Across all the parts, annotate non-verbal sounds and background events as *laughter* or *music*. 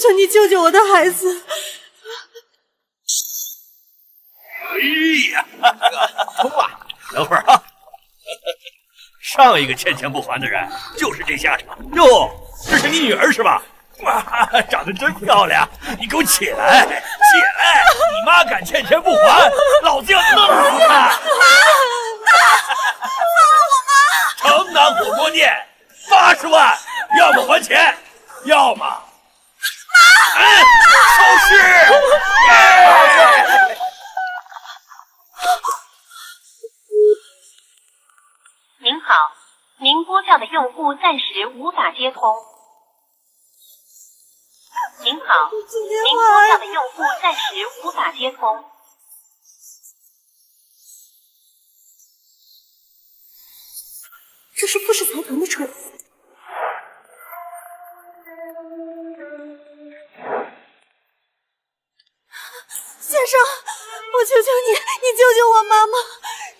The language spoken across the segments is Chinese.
求你，救救我的孩子！哎呀，通了，等会儿啊！上一个欠钱不还的人就是这下场。哟，这是你女儿是吧？哇，长得真漂亮！你给我起来，起来！你妈敢欠钱不还，老子要弄死她！妈，放了我妈！城南火锅店八十万，要么还钱，要么妈，哎，收尸！您好，您拨叫的用户暂时无法接通。您好，您拨叫的用户暂时无法接通。这是富士财团的车。先生，我求求你，你救救我妈妈！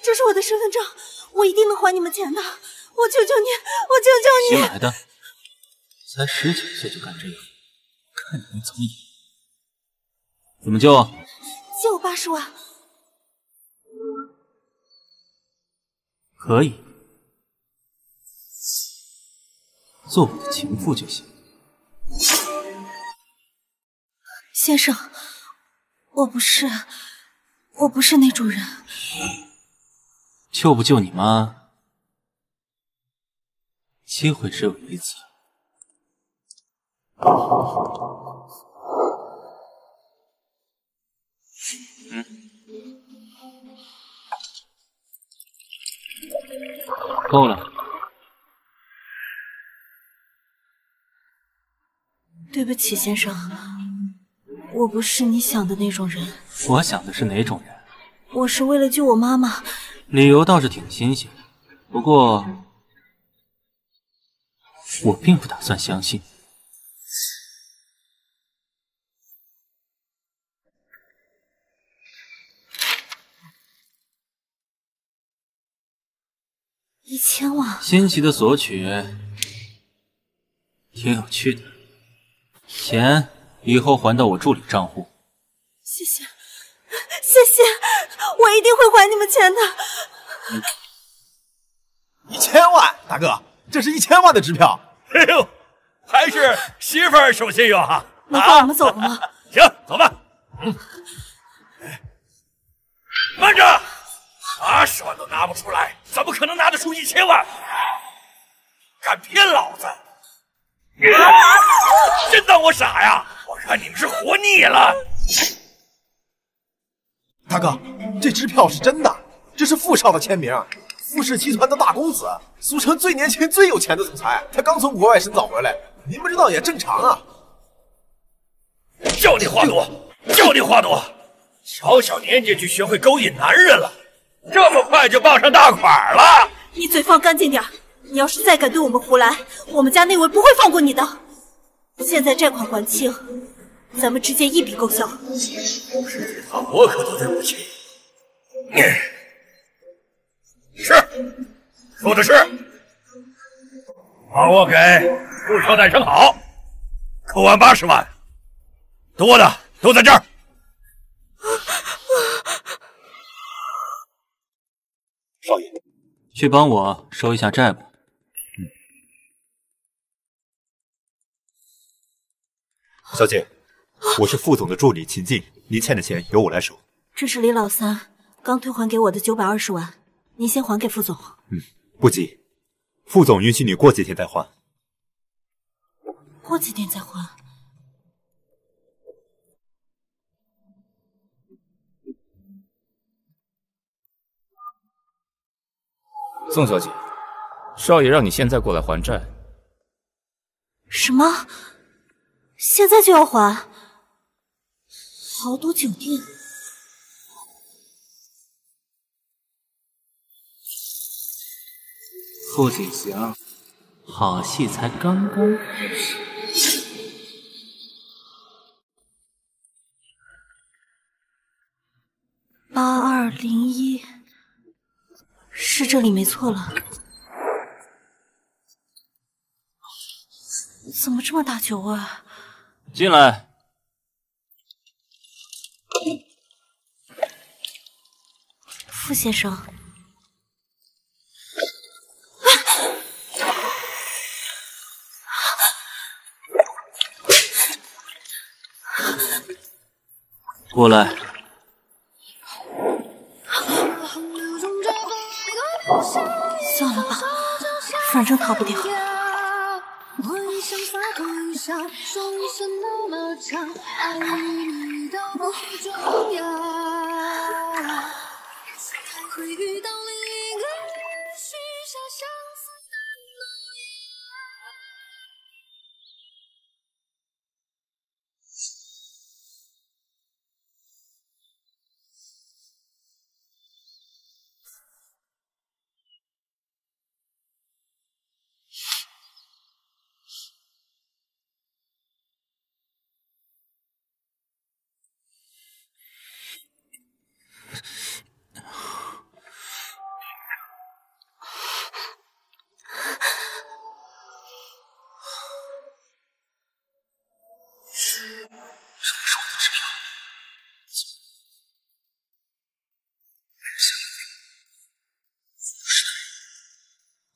这是我的身份证，我一定能还你们钱的。我求求你，我求求你！新来的，才十九岁就干这个，看你没藏眼！怎么救啊？借我八十万。可以，做我的情妇就行。先生，我不是，我不是那种人。救不救你妈，机会只有一次。嗯，够了。对不起，先生，我不是你想的那种人。我想的是哪种人？我是为了救我妈妈。理由倒是挺新鲜，不过我并不打算相信。一千万，新奇的索取，挺有趣的。钱以后还到我助理账户。谢谢，谢谢，我一定会还你们钱的。一千万，大哥，这是一千万的支票。哎呦，还是媳妇儿守信用哈。能放我们走了吗？行，走吧。嗯，慢着，八十万都拿不出来，怎么可能拿得出一千万？敢骗老子！真当我傻呀？我看你们是活腻了。大哥，这支票是真的，这是傅少的签名，傅氏集团的大公子，俗称最年轻、最有钱的总裁，他刚从国外深造回来，您不知道也正常啊。叫你话多，叫你话多，小小年纪就学会勾引男人了，这么快就傍上大款了？你嘴放干净点，你要是再敢对我们胡来，我们家那位不会放过你的。现在债款还清，咱们直接一笔勾销。是我可都对不起。是，说的是，把我给傅少带上好，扣完八十万，多的都在这儿。少爷，去帮我收一下债务。小姐，我是副总的助理秦静，您欠的钱由我来收。这是李老三刚退还给我的九百二十万，您先还给副总。嗯，不急，副总允许你过几天再还。过几天再还。宋小姐，少爷让你现在过来还债。什么？现在就要还？豪都酒店。傅锦行，好戏才刚刚开始。八二零一，是这里没错了。怎么这么大酒味？进来。傅先生，过来。算了吧，反正逃不掉。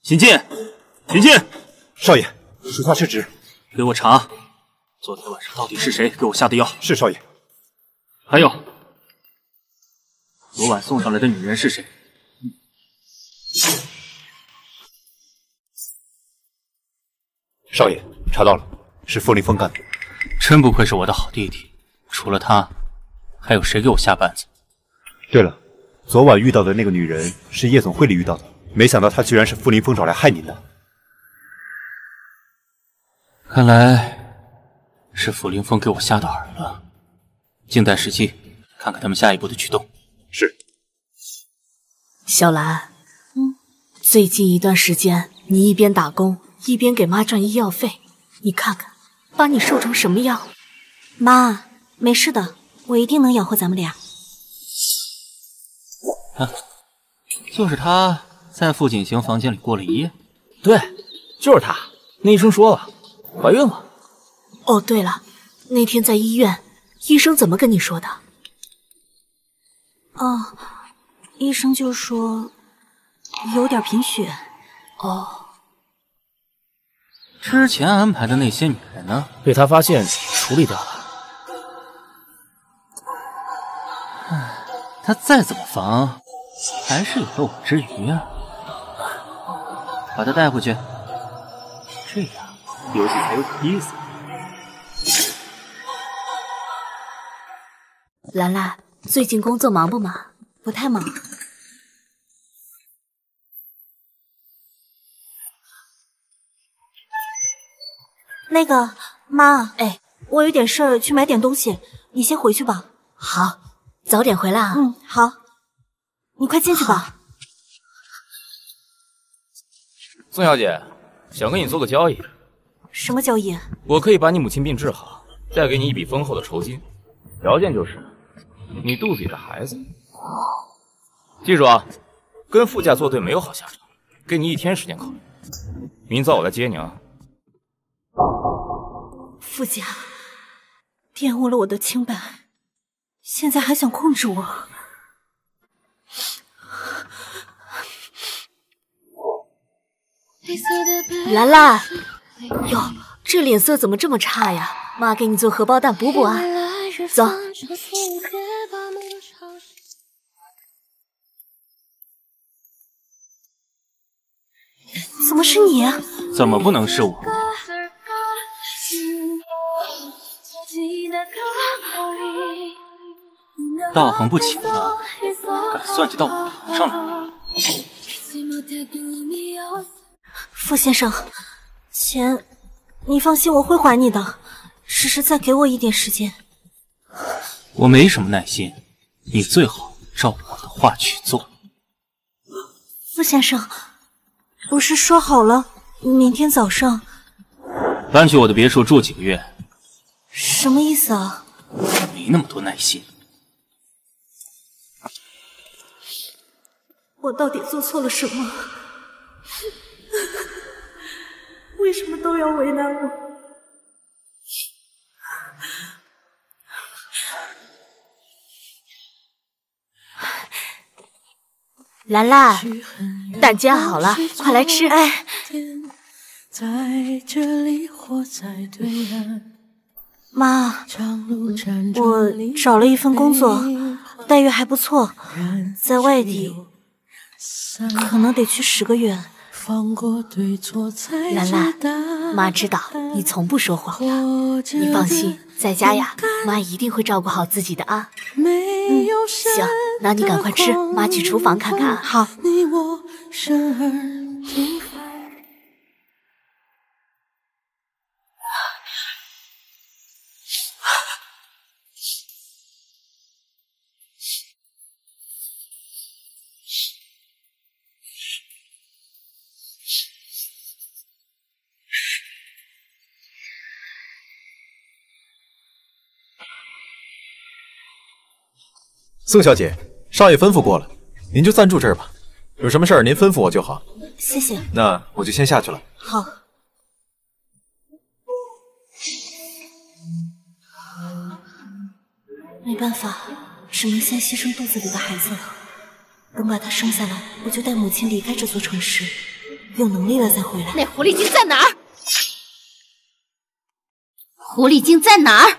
请进，请进。少爷，属下失职，给我查，昨天晚上到底是谁给我下的药？是少爷。还有，昨晚送上来的女人是谁？少爷，查到了，是傅凌风干的。真不愧是我的好弟弟，除了他，还有谁给我下绊子？对了，昨晚遇到的那个女人是夜总会里遇到的，没想到他居然是傅林风找来害您的。看来是傅林风给我下的饵了，静待时机，看看他们下一步的举动。是。小兰，嗯，最近一段时间你一边打工一边给妈赚医药费，你看看把你瘦成什么样？妈，没事的，我一定能养活咱们俩。啊，就是他在傅锦行房间里过了一夜。对，就是他。那医生说了，怀孕了。哦，对了，那天在医院，医生怎么跟你说的？哦，医生就说有点贫血。哦，之前安排的那些女人呢？被他发现处理掉了。唉，他再怎么防，还是有漏网之鱼啊！把他带回去，这样游戏才有点意思。兰兰，最近工作忙不忙？不太忙。那个妈，哎，我有点事儿，去买点东西，你先回去吧。好，早点回来啊。嗯，好，你快进去吧。宋小姐，想跟你做个交易。什么交易？我可以把你母亲病治好，再给你一笔丰厚的酬金，条件就是你肚子里的孩子。记住啊，跟傅家作对没有好下场。给你一天时间考虑，明早我来接你啊。傅家玷污了我的清白，现在还想控制我。兰兰，哟，这脸色怎么这么差呀？妈给你做荷包蛋补补啊。走。怎么是你？怎么不能是我？道行不浅的，敢算计到我头上来？傅先生，钱你放心，我会还你的，只是再给我一点时间。我没什么耐心，你最好照我的话去做。傅先生，不是说好了明天早上搬去我的别墅住几个月？什么意思啊？没那么多耐心。我到底做错了什么？为什么都要为难我？兰兰蛋煎好了快来吃。哎。妈我找了一份工作待遇还不错在外地可能得去十个月。兰兰，妈知道你从不说谎的，你放心，在家呀，妈一定会照顾好自己的啊。嗯，行，那你赶快吃，妈去厨房看看啊。好。宋小姐，少爷吩咐过了，您就暂住这儿吧。有什么事儿您吩咐我就好。谢谢。那我就先下去了。好。没办法，只能先牺牲肚子里的孩子了。等把他生下来，我就带母亲离开这座城市，有能力了再回来。那狐狸精在哪儿？狐狸精在哪儿？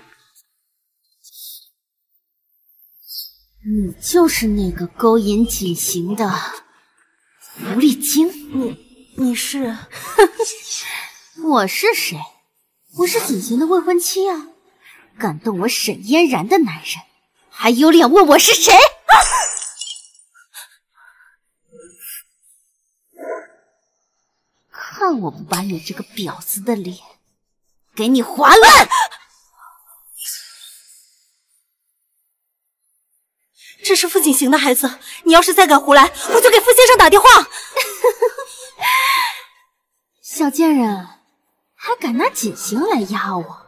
你就是那个勾引锦行的狐狸精？你你是？*laughs* 我是谁？我是锦行的未婚妻啊！敢动我沈嫣然的男人，还有脸问我是谁？*laughs* 看我不把你这个婊子的脸给你划烂！这是傅景行的孩子，你要是再敢胡来，我就给傅先生打电话。*laughs* 小贱人，还敢拿锦行来压我？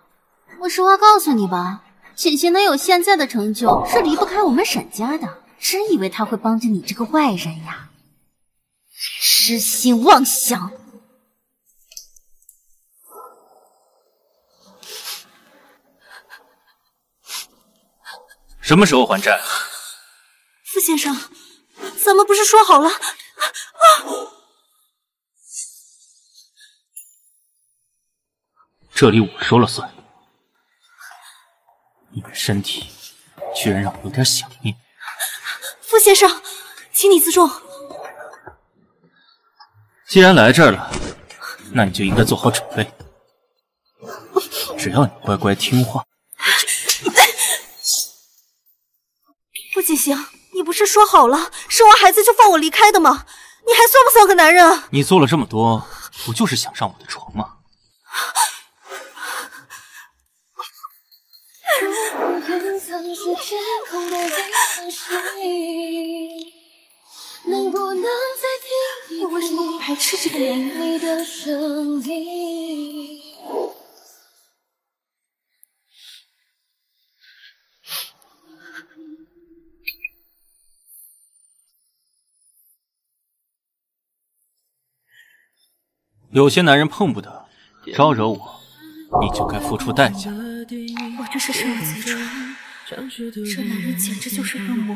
我实话告诉你吧，锦行能有现在的成就，是离不开我们沈家的。真以为他会帮着你这个外人呀？痴心妄想！什么时候还债？傅先生，咱们不是说好了？啊！这里我说了算。你的身体居然让我有点想念。傅先生，请你自重。既然来这儿了，那你就应该做好准备。只要你乖乖听话。傅锦行。你不是说好了生完孩子就放我离开的吗？你还算不算个男人啊？你做了这么多，不就是想上我的床吗？我为什么会排斥这个男人？有些男人碰不得，招惹我，你就该付出代价。我这是身有贼船，这男人简直就是恶魔。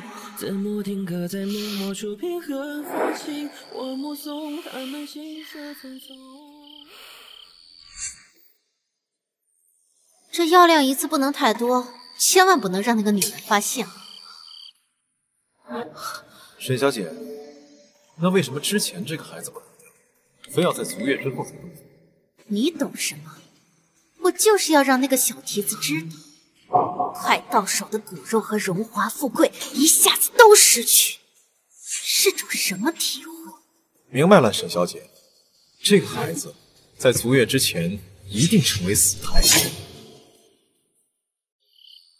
这药量一次不能太多，千万不能让那个女人发现。沈小姐，那为什么之前这个孩子不能？非要在足月之后才动手，你懂什么？我就是要让那个小蹄子知道，快到手的骨肉和荣华富贵一下子都失去，是种什么体会？明白了，沈小姐，这个孩子在足月之前一定成为死胎。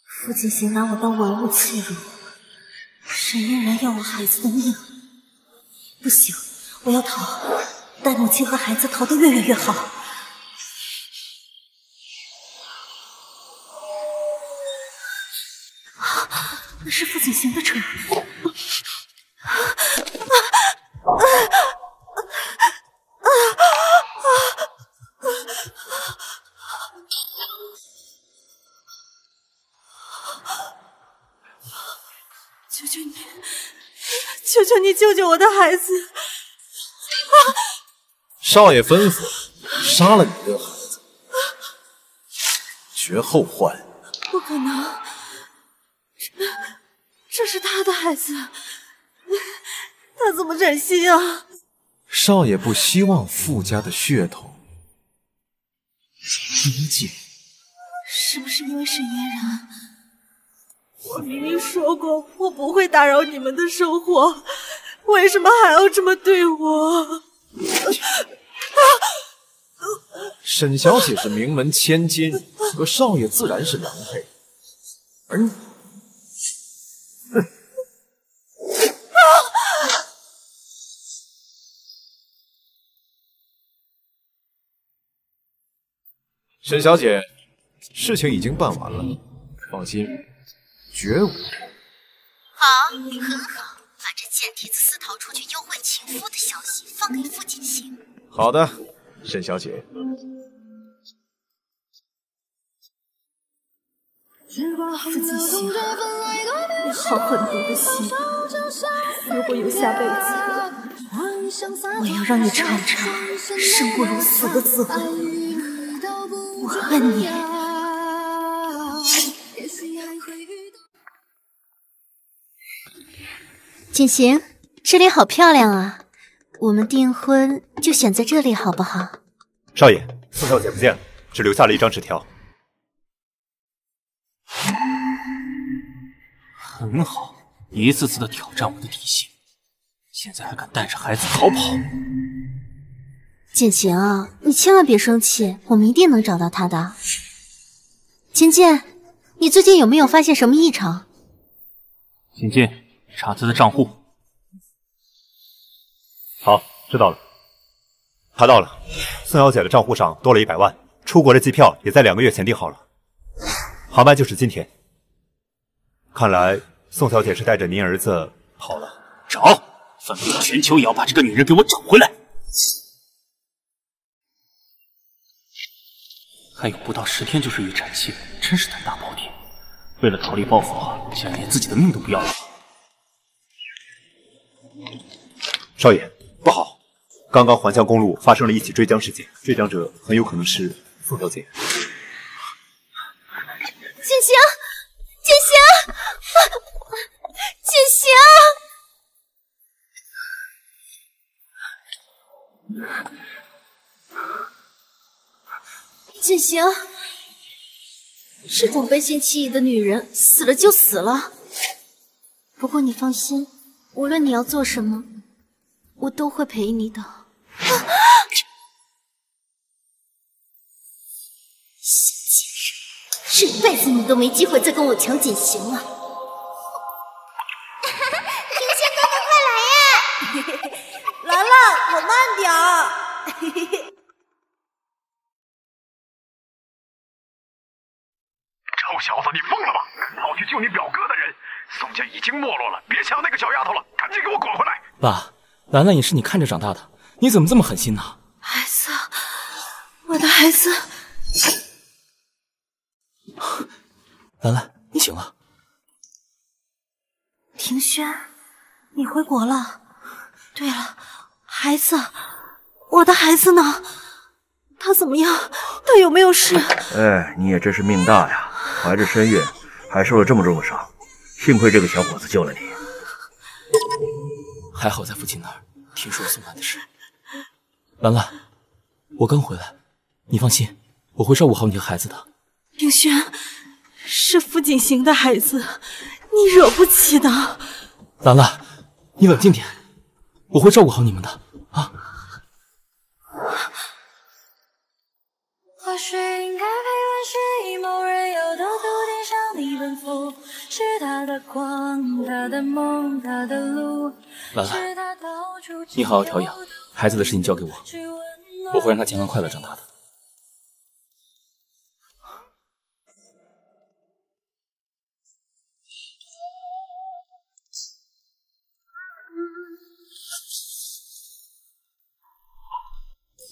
父亲行拿我当玩物欺辱，沈嫣然要我孩子的命，不行，我要逃。带母亲和孩子逃得越远越好。那是傅景行的车。求求你，求求你救救我的孩子！少爷吩咐，杀了你这个孩子，绝后患。不可能，这这是他的孩子，他怎么忍心啊？少爷不希望傅家的血统低贱。是不是因为沈嫣然？我明明说过我不会打扰你们的生活，为什么还要这么对我？沈小姐是名门千金，和少爷自然是良配，而你，哼！沈小姐，事情已经办完了，放心，绝无。好，很好，把这贱蹄子私逃出去幽会情夫的消息放给傅锦行。好的，沈小姐。傅锦行，你好狠毒的心！如果有下辈子，我要让你尝尝生不如死的滋味。我恨你。锦行，这里好漂亮啊！我们订婚就选在这里好不好？少爷，宋小姐不见了，只留下了一张纸条。很好，一次次的挑战我的底线，现在还敢带着孩子逃跑？简晴啊，你千万别生气，我们一定能找到他的。秦晋，你最近有没有发现什么异常？秦晋，查他的账户。好，知道了。查到了，宋小姐的账户上多了一百万，出国的机票也在两个月前订好了，航班就是今天。看来宋小姐是带着您儿子跑了。找，分遍全球也要把这个女人给我找回来。还有不到十天就是预产期，真是胆大包天。为了逃离报复，竟然连自己的命都不要了。少爷，不好！刚刚环江公路发生了一起追江事件，追江者很有可能是宋小姐。锦行，锦行，锦行，锦行，这种背信弃义的女人死了就死了。不过你放心，无论你要做什么，我都会陪你的。小贱人，这辈子你都没机会再跟我抢锦行了。停仙哥哥，快来呀！兰兰，我慢点儿。臭小子，你疯了吧？跑去救你表哥的人，宋家已经没落了，别抢那个小丫头了，赶紧给我滚回来！爸，兰兰也是你看着长大的，你怎么这么狠心呢？孩子，我的孩子，兰兰，你醒了。庭轩，你回国了。对了，孩子，我的孩子呢？他怎么样？他有没有事？哎，你也真是命大呀，怀着身孕，还受了这么重的伤，幸亏这个小伙子救了你。还好在父亲那儿听说了宋兰的事。兰兰，我刚回来，你放心，我会照顾好你和孩子的。凌轩，是傅锦行的孩子，你惹不起的。兰兰，你冷静点，我会照顾好你们的啊。或许应该陪伴是某人游到头顶向你奔赴，是他的光，他的梦，他的路。兰兰，你好好调养，孩子的事情交给我，我会让他健康快乐长大的。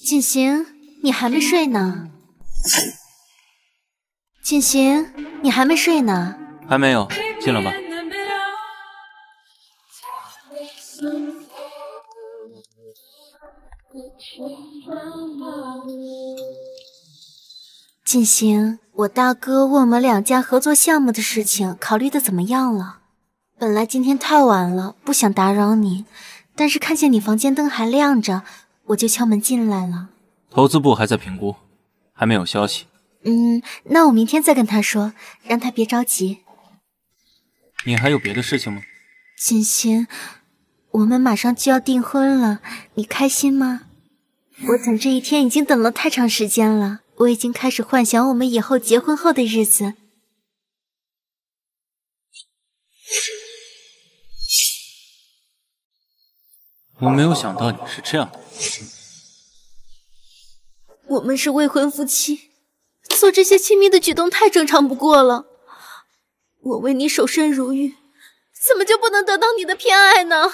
锦行，你还没睡呢。锦行，你还没睡呢。还没有进来吧。进行我大哥问我们两家合作项目的事情考虑的怎么样了？本来今天太晚了不想打扰你但是看见你房间灯还亮着我就敲门进来了。投资部还在评估还没有消息。嗯那我明天再跟他说让他别着急。你还有别的事情吗？锦心，我们马上就要订婚了，你开心吗？我等这一天已经等了太长时间了，我已经开始幻想我们以后结婚后的日子。我没有想到你是这样的。我们是未婚夫妻，做这些亲密的举动太正常不过了。我为你守身如玉，怎么就不能得到你的偏爱呢？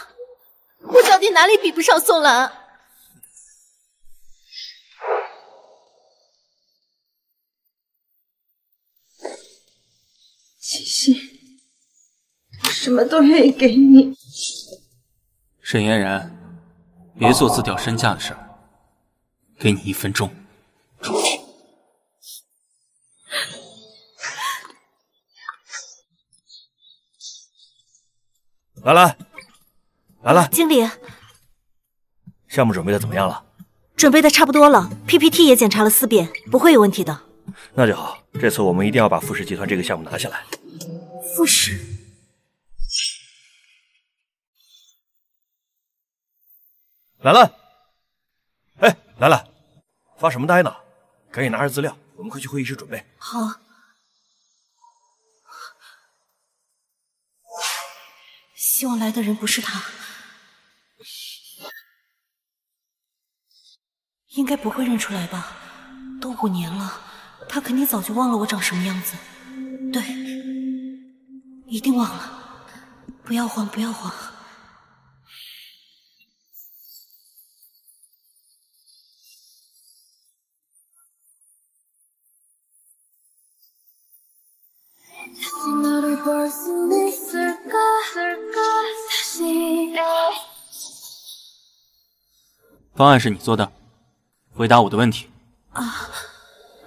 我到底哪里比不上宋兰？七夕，我什么都愿意给你。沈嫣然，别做自掉身价的事儿。给你一分钟，兰兰，兰兰，经理，项目准备的怎么样了？准备的差不多了，PPT 也检查了四遍，不会有问题的。那就好，这次我们一定要把富士集团这个项目拿下来。富士，兰兰，哎，兰兰，发什么呆呢？赶紧拿着资料，我们快去会议室准备。好。希望来的人不是他，应该不会认出来吧？都五年了，他肯定早就忘了我长什么样子。对，一定忘了。不要慌，不要慌。方案是你做的，回答我的问题。啊，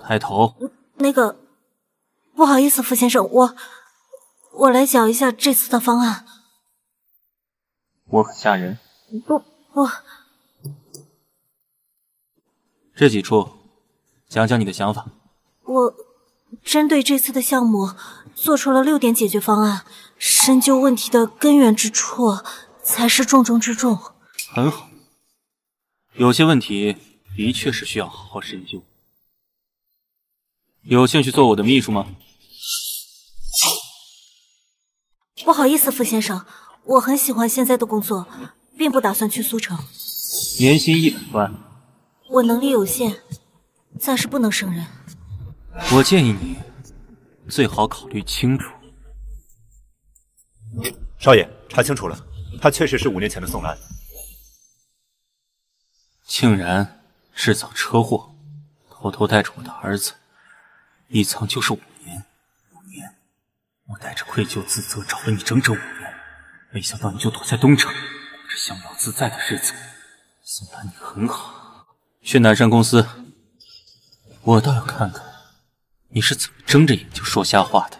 抬头。那个，不好意思，傅先生，我我来讲一下这次的方案。我很吓人。不不，这几处，讲讲你的想法。我针对这次的项目做出了六点解决方案，深究问题的根源之处才是重中之重。很好。有些问题的确是需要好好深究。有兴趣做我的秘书吗？不好意思，傅先生，我很喜欢现在的工作，并不打算去苏城。年薪一百万。我能力有限，暂时不能胜任。我建议你最好考虑清楚。少爷，查清楚了，他确实是五年前的宋兰。竟然制造车祸，偷偷带着我的儿子，一藏就是五年。五年，我带着愧疚自责找了你整整五年，没想到你就躲在东城，过着逍遥自在的日子。宋兰，你很好。去南山公司，我倒要看看你是怎么睁着眼睛说瞎话的。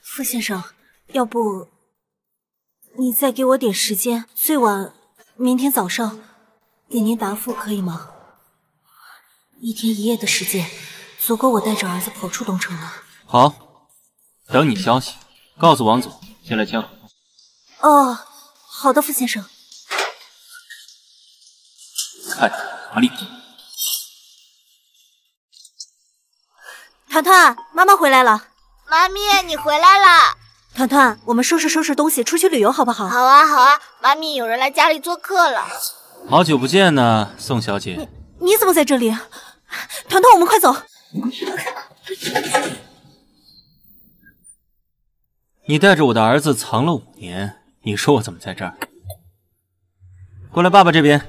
傅先生，要不你再给我点时间，最晚明天早上。给您答复可以吗？一天一夜的时间，足够我带着儿子跑出东城了。好，等你消息，告诉王总先来签合同。哦，好的，傅先生。看哪里？团团，妈妈回来了。妈咪，你回来了。团团，我们收拾收拾东西，出去旅游好不好？好啊，好啊。妈咪，有人来家里做客了。好久不见呢，宋小姐。你你怎么在这里？团团，我们快走。你带着我的儿子藏了五年，你说我怎么在这儿？过来，爸爸这边。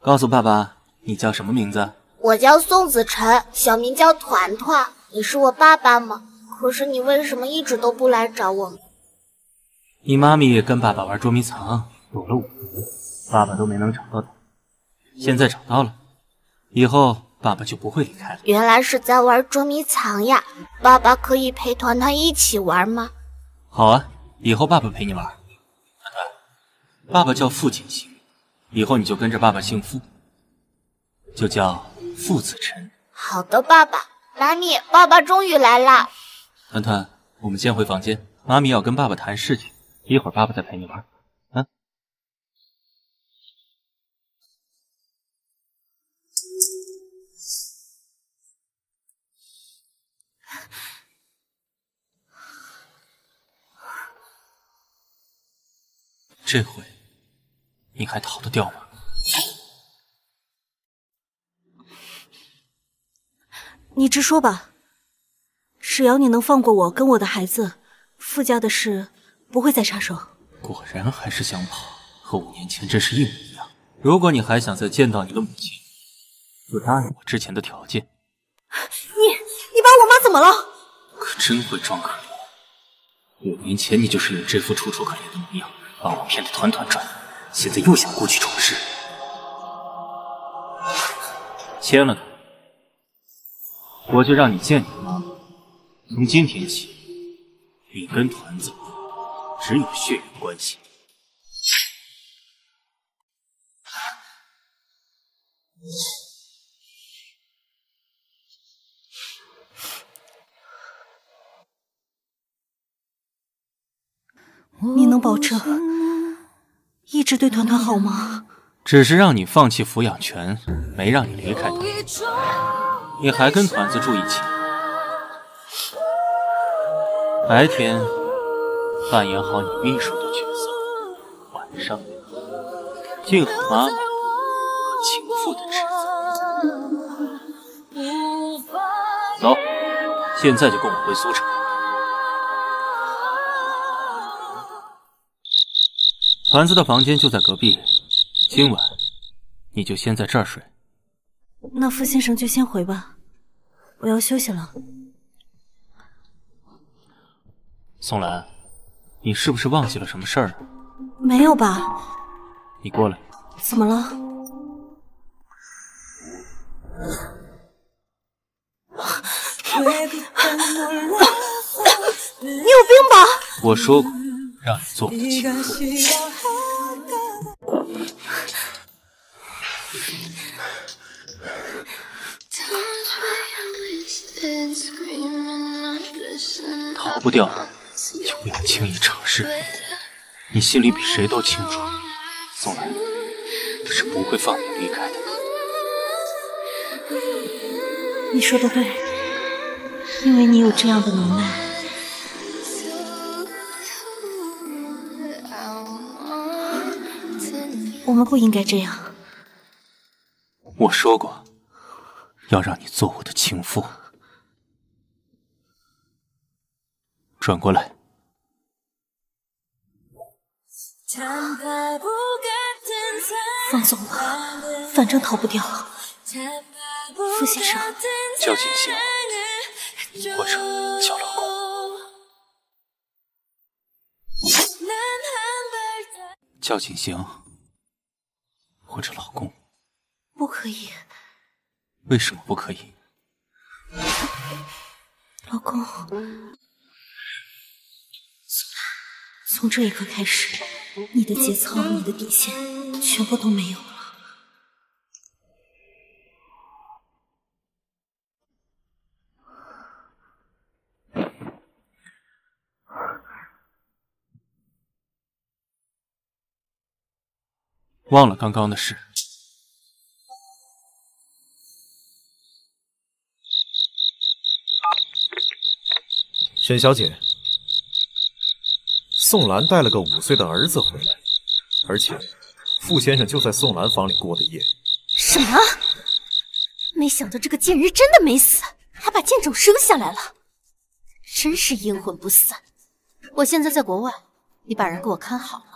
告诉爸爸，你叫什么名字？我叫宋子晨，小名叫团团。你是我爸爸吗？可是你为什么一直都不来找我？你妈咪跟爸爸玩捉迷藏，躲了五年，爸爸都没能找到她。现在找到了，以后爸爸就不会离开了。原来是在玩捉迷藏呀！爸爸可以陪团团一起玩吗？好啊，以后爸爸陪你玩。团团，爸爸叫傅锦行，以后你就跟着爸爸姓傅，就叫傅子辰。好的，爸爸。妈咪，爸爸终于来了。团团，我们先回房间，妈咪要跟爸爸谈事情，一会儿爸爸再陪你玩。啊。这回你还逃得掉吗？你直说吧，只要你能放过我跟我的孩子，傅家的事不会再插手。果然还是想跑，和五年前真是一模一样。如果你还想再见到你的母亲，就答应我之前的条件。你你把我妈怎么了？可真会装可怜。五年前你就是有这副楚楚可怜的模样。把我骗得团团转，现在又想故技重施。签了的，我就让你见你妈。从今天起，你跟团子只有血缘关系。你能保证一直对团团好吗？只是让你放弃抚养权，没让你离开他。你还跟团子住一起，白天扮演好你秘书的角色，晚上尽好妈妈和情妇的职责。走，现在就跟我回苏城。团子的房间就在隔壁，今晚你就先在这儿睡。那傅先生就先回吧，我要休息了。宋兰，你是不是忘记了什么事儿？没有吧？你过来。怎么了？*laughs* 你有病吧？我说过，让你做我的情妇。逃不掉，就不能轻易尝试。你心里比谁都清楚，宋兰是不会放你离开的。你说的对，因为你有这样的能耐。我们不应该这样。我说过，要让你做我的情妇。转过来，放纵吧，反正逃不掉。傅先生，叫锦行，或者叫老公。叫锦行，或者老公。不可以。为什么不可以？老公。从这一刻开始，你的节操、你的底线，全部都没有了。忘了刚刚的事，沈小姐。宋兰带了个五岁的儿子回来，而且傅先生就在宋兰房里过的夜。什么？没想到这个贱人真的没死，还把贱种生下来了，真是阴魂不散。我现在在国外，你把人给我看好了。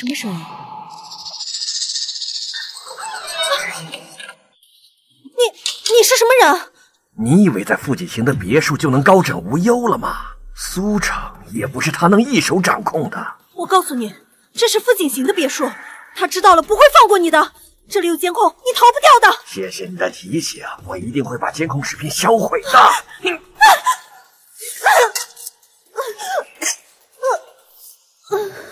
什么声音？你你是什么人？你以为在傅锦行的别墅就能高枕无忧了吗？苏城也不是他能一手掌控的。我告诉你，这是傅锦行的别墅，他知道了不会放过你的。这里有监控，你逃不掉的。谢谢你的提醒，我一定会把监控视频销毁的。你。*laughs*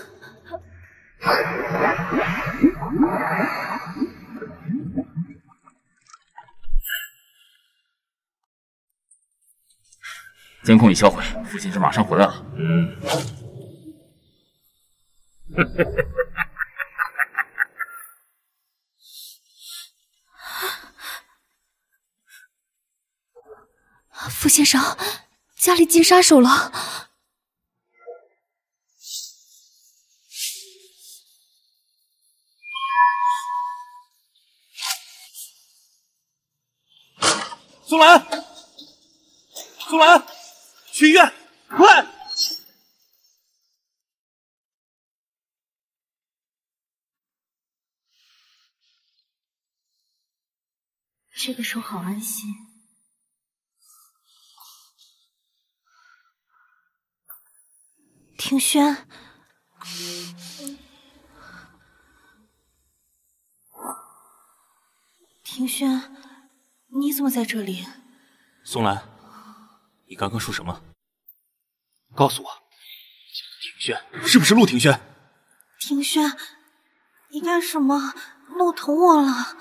*laughs* 监控已销毁，傅先生马上回来了。嗯。傅先生，家里进杀手了！苏兰，苏兰，去医院，快！这个时候好安心。庭轩，庭轩，你怎么在这里？宋兰，你刚刚说什么？告诉我，庭轩是不是陆庭轩？庭轩，你干什么？弄疼我了！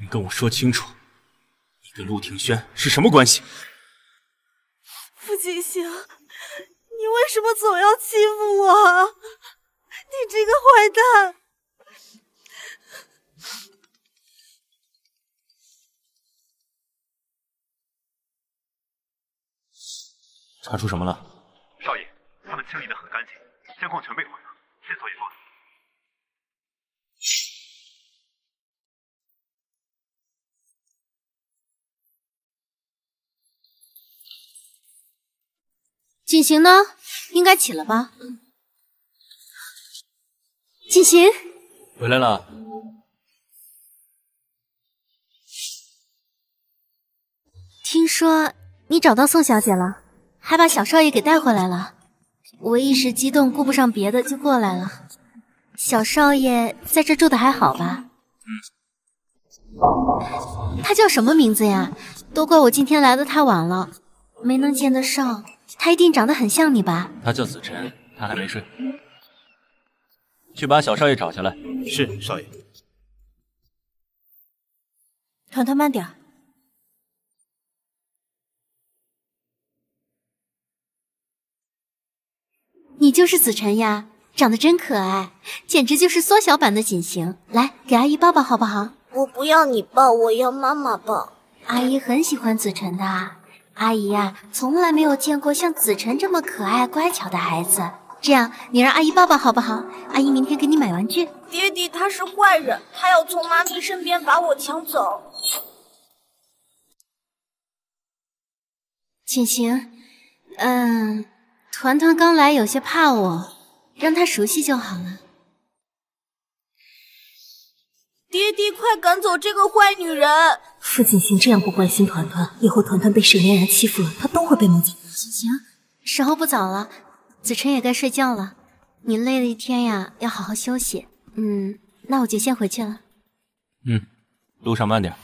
你跟我说清楚，你跟陆庭轩是什么关系？傅景行，你为什么总要欺负我？你这个坏蛋！查出什么了？少爷，他们清理的很干净，监控全被毁了，线索也断了。锦行呢？应该起了吧？锦行回来了。听说你找到宋小姐了，还把小少爷给带回来了。我一时激动，顾不上别的，就过来了。小少爷在这住的还好吧？嗯。他叫什么名字呀？都怪我今天来的太晚了，没能见得上。他一定长得很像你吧？他叫子晨，他还没睡。去把小少爷找下来。是，少爷。团团慢点。你就是子晨呀，长得真可爱，简直就是缩小版的锦行。来，给阿姨抱抱好不好？我不要你抱，我要妈妈抱。阿姨很喜欢子晨的。阿姨呀，从来没有见过像子晨这么可爱乖巧的孩子。这样，你让阿姨抱抱好不好？阿姨明天给你买玩具。爹地他是坏人，他要从妈咪身边把我抢走。锦行，嗯，团团刚来有些怕我，让他熟悉就好了。爹爹，快赶走这个坏女人！傅锦行这样不关心团团，以后团团被沈嫣然欺负了，他都会被蒙走。锦行，时候不早了，子晨也该睡觉了。你累了一天呀，要好好休息。嗯，那我就先回去了。嗯，路上慢点。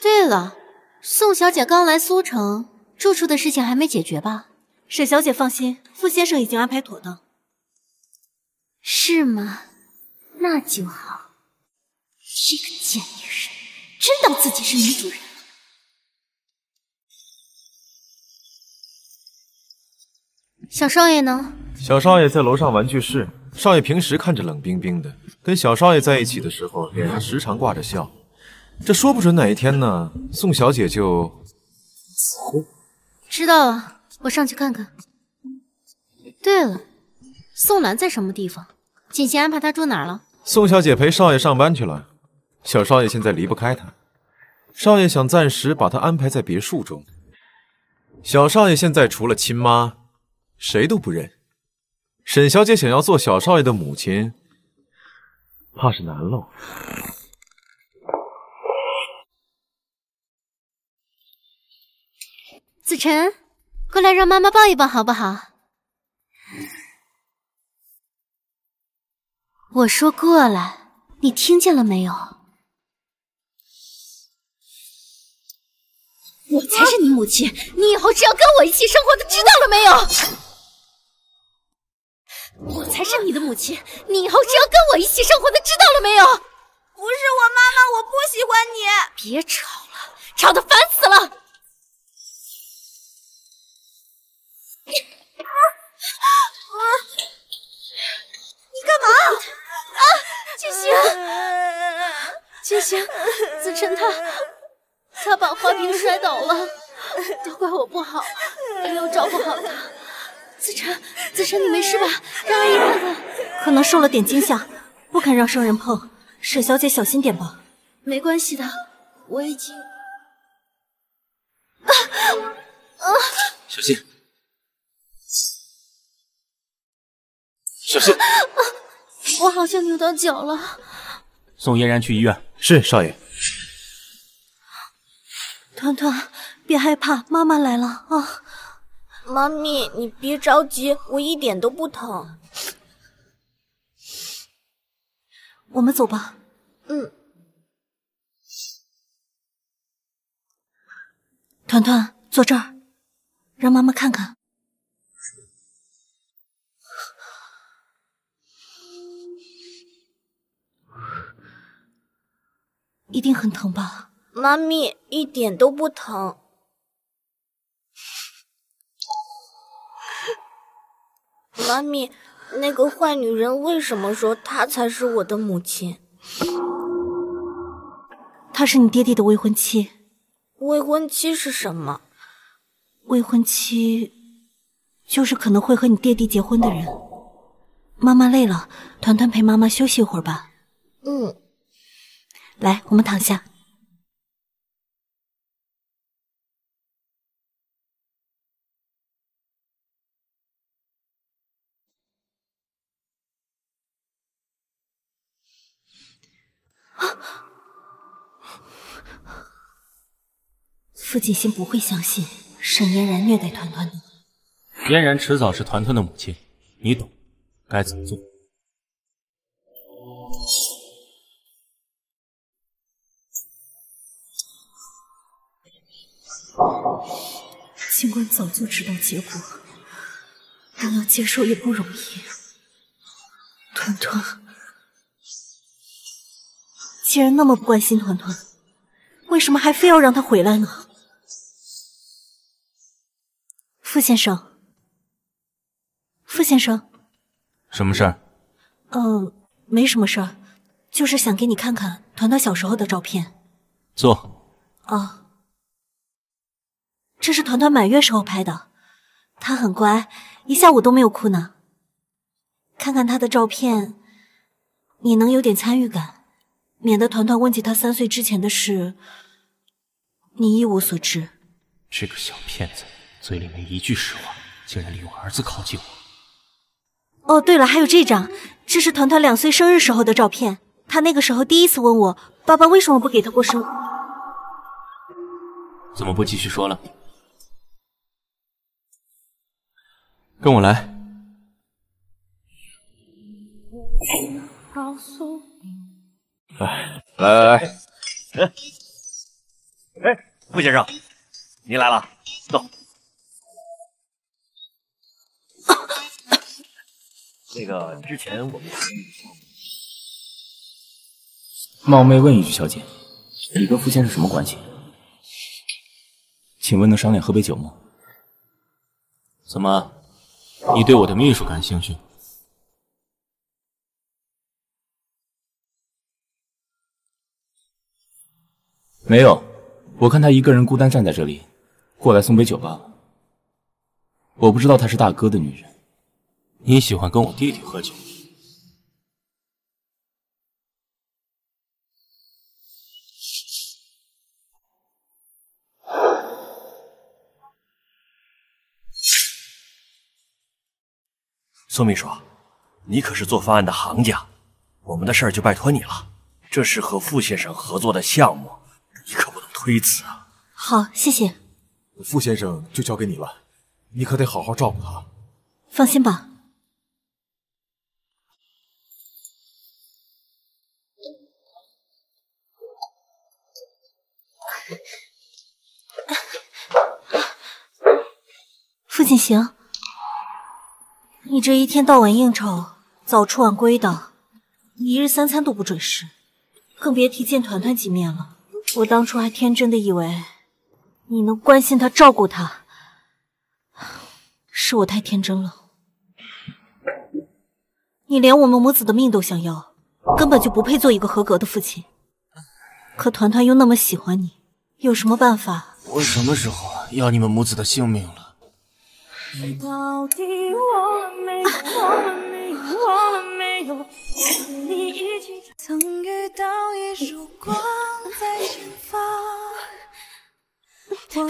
对了，宋小姐刚来苏城，住处的事情还没解决吧？沈小姐放心，傅先生已经安排妥当。是吗？那就好。这个贱女人，真当自己是女主人？小少爷呢？小少爷在楼上玩具室。少爷平时看着冷冰冰的，跟小少爷在一起的时候，脸上时常挂着笑。这说不准哪一天呢，宋小姐就……知道了。我上去看看。对了，宋兰在什么地方？锦溪安排她住哪儿了？宋小姐陪少爷上班去了，小少爷现在离不开她。少爷想暂时把她安排在别墅中。小少爷现在除了亲妈，谁都不认。沈小姐想要做小少爷的母亲，怕是难喽。子晨，过来让妈妈抱一抱好不好？我说过来，你听见了没有？我才是你母亲，你以后是要跟我一起生活的，知道了没有？我才是你的母亲，你以后是要跟我一起生活的，知道了没有？不是我妈妈，我不喜欢你。别吵了，吵得烦死了。你干嘛？啊，金星，金星，子辰他他把花瓶摔倒了，都怪我不好，没有照顾好他。子辰，子辰，你没事吧？让阿姨看看。可能受了点惊吓，不肯让生人碰。沈小姐小心点吧。没关系的，我已经。啊啊！小心！小心！我好像扭到脚了。送嫣然去医院。是少爷。团团，别害怕，妈妈来了啊！妈咪，你别着急，我一点都不疼。我们走吧。嗯。团团，坐这儿，让妈妈看看。一定很疼吧？妈咪，一点都不疼。妈咪，那个坏女人为什么说她才是我的母亲？她是你爹爹的未婚妻。未婚妻是什么？未婚妻就是可能会和你爹爹结婚的人。妈妈累了，团团陪妈妈休息一会儿吧。嗯。来，我们躺下。傅锦心不会相信沈嫣然虐待团团的。嫣然迟早是团团的母亲，你懂该怎么做。尽管早就知道结果，但要接受也不容易。团团，既然那么不关心团团，为什么还非要让他回来呢？傅先生，傅先生，什么事儿？嗯，没什么事儿，就是想给你看看团团小时候的照片。坐。啊，这是团团满月时候拍的，他很乖，一下午都没有哭呢。看看他的照片，你能有点参与感，免得团团问起他三岁之前的事，你一无所知。这个小骗子。嘴里没一句实话，竟然利用儿子靠近我。哦，对了，还有这张，这是团团两岁生日时候的照片。他那个时候第一次问我，爸爸为什么不给他过生日？怎么不继续说了？跟我来。来来来来，哎哎，傅先生，您来了，走。那个之前我们冒昧问一句，小姐，你跟傅先生什么关系？请问能商量喝杯酒吗？怎么，你对我的秘书感兴趣？没有，我看他一个人孤单站在这里，过来送杯酒罢了。我不知道她是大哥的女人。你喜欢跟我弟弟喝酒？宋秘书，你可是做方案的行家，我们的事儿就拜托你了。这是和傅先生合作的项目，你可不能推辞啊。好，谢谢。傅先生就交给你了，你可得好好照顾他。放心吧。*laughs* 傅锦行，你这一天到晚应酬，早出晚归的，一日三餐都不准时，更别提见团团几面了。我当初还天真的以为你能关心他、照顾他，是我太天真了。你连我们母子的命都想要，根本就不配做一个合格的父亲。可团团又那么喜欢你，有什么办法？我什么时候要你们母子的性命了？到底忘了没有？忘了没有？忘了没有？你一起曾遇到一束光在前方。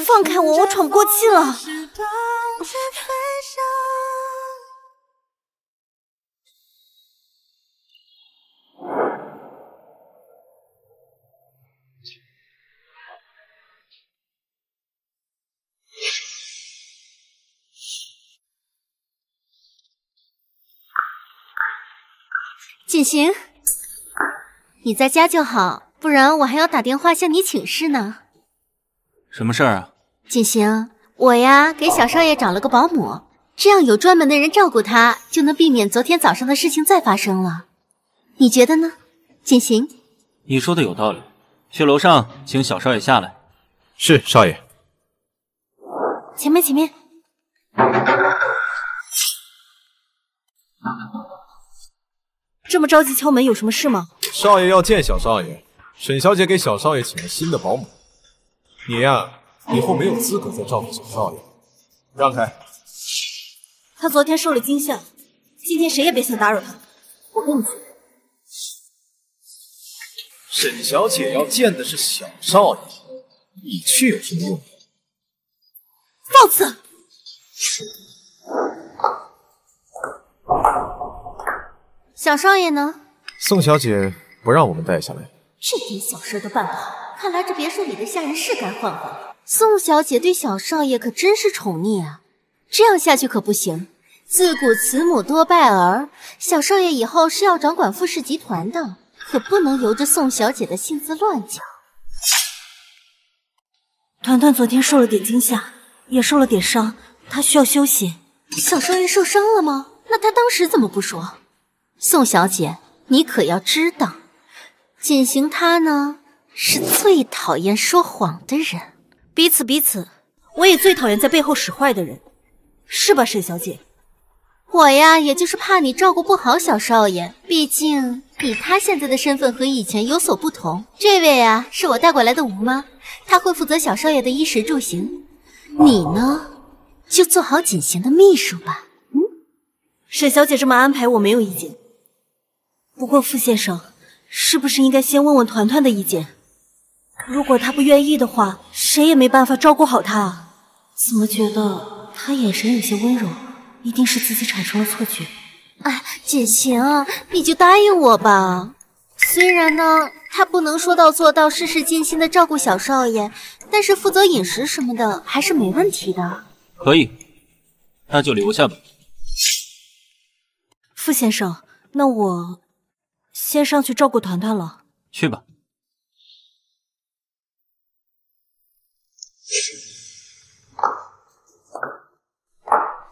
放开我，我喘不过气了。锦行，你在家就好，不然我还要打电话向你请示呢。什么事儿啊？锦行，我呀给小少爷找了个保姆，这样有专门的人照顾他，就能避免昨天早上的事情再发生了。你觉得呢？锦行，你说的有道理，去楼上请小少爷下来。是少爷。前面，前面。这么着急敲门，有什么事吗？少爷要见小少爷，沈小姐给小少爷请了新的保姆。你呀，以后没有资格再照顾小少爷。让开。他昨天受了惊吓，今天谁也别想打扰他。我跟你去。沈小姐要见的是小少爷，你去有什么用？放肆！小少爷呢？宋小姐不让我们带下来。这点小事都办不好，看来这别墅里的下人是该换换了。宋小姐对小少爷可真是宠溺啊，这样下去可不行。自古慈母多败儿，小少爷以后是要掌管傅氏集团的，可不能由着宋小姐的性子乱讲。团团昨天受了点惊吓，也受了点伤，他需要休息。小少爷受伤了吗？那他当时怎么不说？宋小姐，你可要知道，锦行他呢是最讨厌说谎的人。彼此彼此，我也最讨厌在背后使坏的人，是吧，沈小姐？我呀，也就是怕你照顾不好小少爷，毕竟以他现在的身份和以前有所不同。这位啊，是我带过来的吴妈，她会负责小少爷的衣食住行。你呢，就做好锦行的秘书吧。嗯，沈小姐这么安排，我没有意见。不过傅先生，是不是应该先问问团团的意见？如果他不愿意的话，谁也没办法照顾好他啊。怎么觉得他眼神有些温柔？一定是自己产生了错觉。哎，锦行，你就答应我吧。虽然呢，他不能说到做到，事事尽心的照顾小少爷，但是负责饮食什么的还是没问题的。可以，那就留下吧。傅先生，那我先上去照顾团团了。去吧。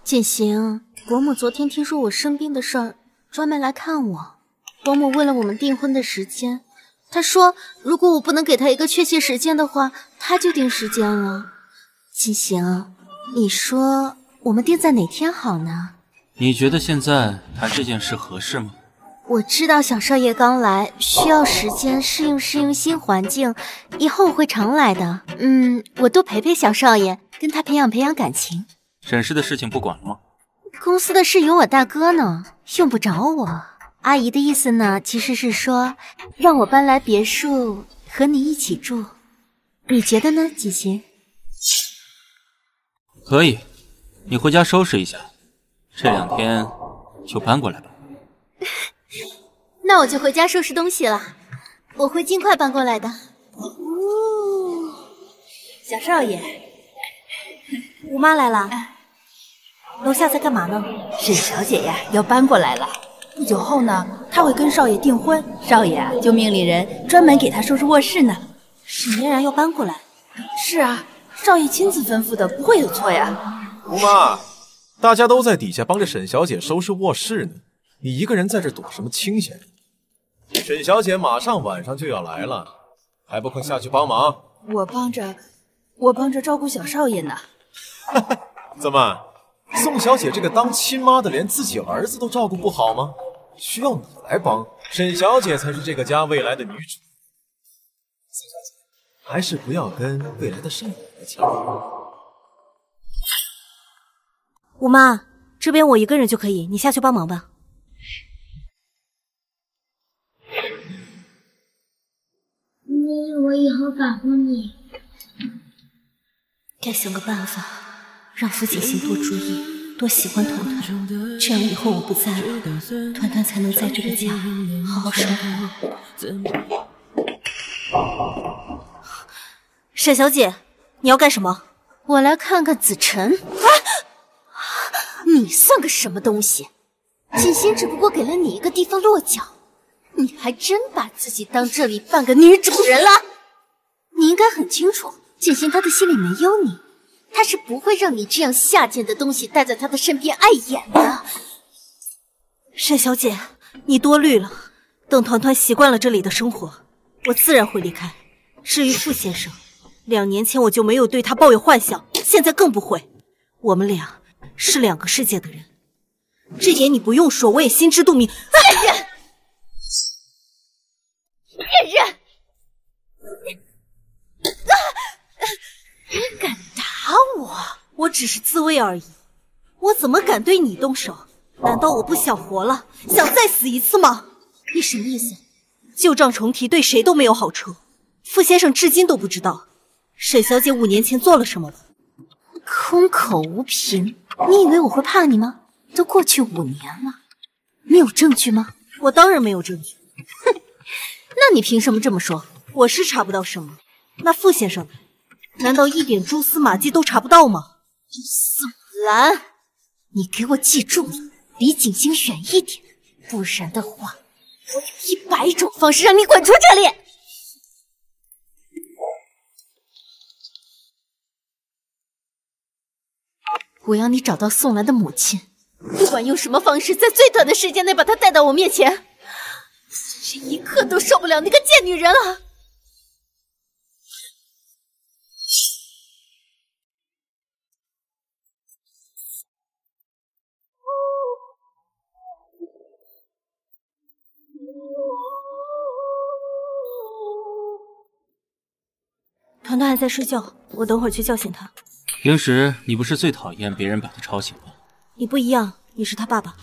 锦行，伯母昨天听说我生病的事儿，专门来看我。伯母问了我们订婚的时间，她说如果我不能给她一个确切时间的话，她就定时间了。锦行，你说我们定在哪天好呢？你觉得现在谈这件事合适吗？我知道小少爷刚来，需要时间适应适应新环境，以后我会常来的。嗯，我多陪陪小少爷，跟他培养培养感情。沈氏的事情不管了吗？公司的事有我大哥呢，用不着我。阿姨的意思呢，其实是说让我搬来别墅和你一起住。你觉得呢，锦行？可以，你回家收拾一下。这两天就搬过来吧。*laughs* 那我就回家收拾东西了，我会尽快搬过来的。小少爷，吴妈来了，楼下在干嘛呢？沈小姐呀，要搬过来了。不久后呢，她会跟少爷订婚，少爷啊就命令人专门给她收拾卧室呢。沈嫣然要搬过来？是啊，少爷亲自吩咐的，不会有错呀。吴妈，大家都在底下帮着沈小姐收拾卧室呢，你一个人在这躲什么清闲？沈小姐马上晚上就要来了，还不快下去帮忙？我帮着。我帮着照顾小少爷呢。*laughs* 怎么，宋小姐这个当亲妈的连自己儿子都照顾不好吗？需要你来帮。沈小姐才是这个家未来的女主。宋小姐，还是不要跟未来的少爷抢。吴妈，这边我一个人就可以，你下去帮忙吧。你，我以后保护你。该想个办法，让傅锦心多注意，多喜欢团团，这样以后我不在了，团团才能在这个家好好生活。沈小姐，你要干什么？我来看看子辰。啊！你算个什么东西？锦心只不过给了你一个地方落脚，你还真把自己当这里半个女主人了？你应该很清楚。锦心她的心里没有你，她是不会让你这样下贱的东西待在她的身边碍眼的。沈小姐，你多虑了。等团团习惯了这里的生活，我自然会离开。至于傅先生，两年前我就没有对他抱有幻想，现在更不会。我们俩是两个世界的人，这点你不用说，我也心知肚明。贱人，贱人！你敢打我？我只是自卫而已，我怎么敢对你动手？难道我不想活了，想再死一次吗？你什么意思？旧账重提对谁都没有好处。傅先生至今都不知道沈小姐五年前做了什么？空口无凭，你以为我会怕你吗？都过去五年了，你有证据吗？我当然没有证据。哼，那你凭什么这么说？我是查不到什么，那傅先生？难道一点蛛丝马迹都查不到吗？宋兰，你给我记住了，离景星远一点，不然的话，我有一百种方式让你滚出这里。我要你找到宋兰的母亲，不管用什么方式，在最短的时间内把她带到我面前。这一刻都受不了那个贱女人了。团团还在睡觉，我等会儿去叫醒他。平时你不是最讨厌别人把他吵醒吗？你不一样，你是他爸爸。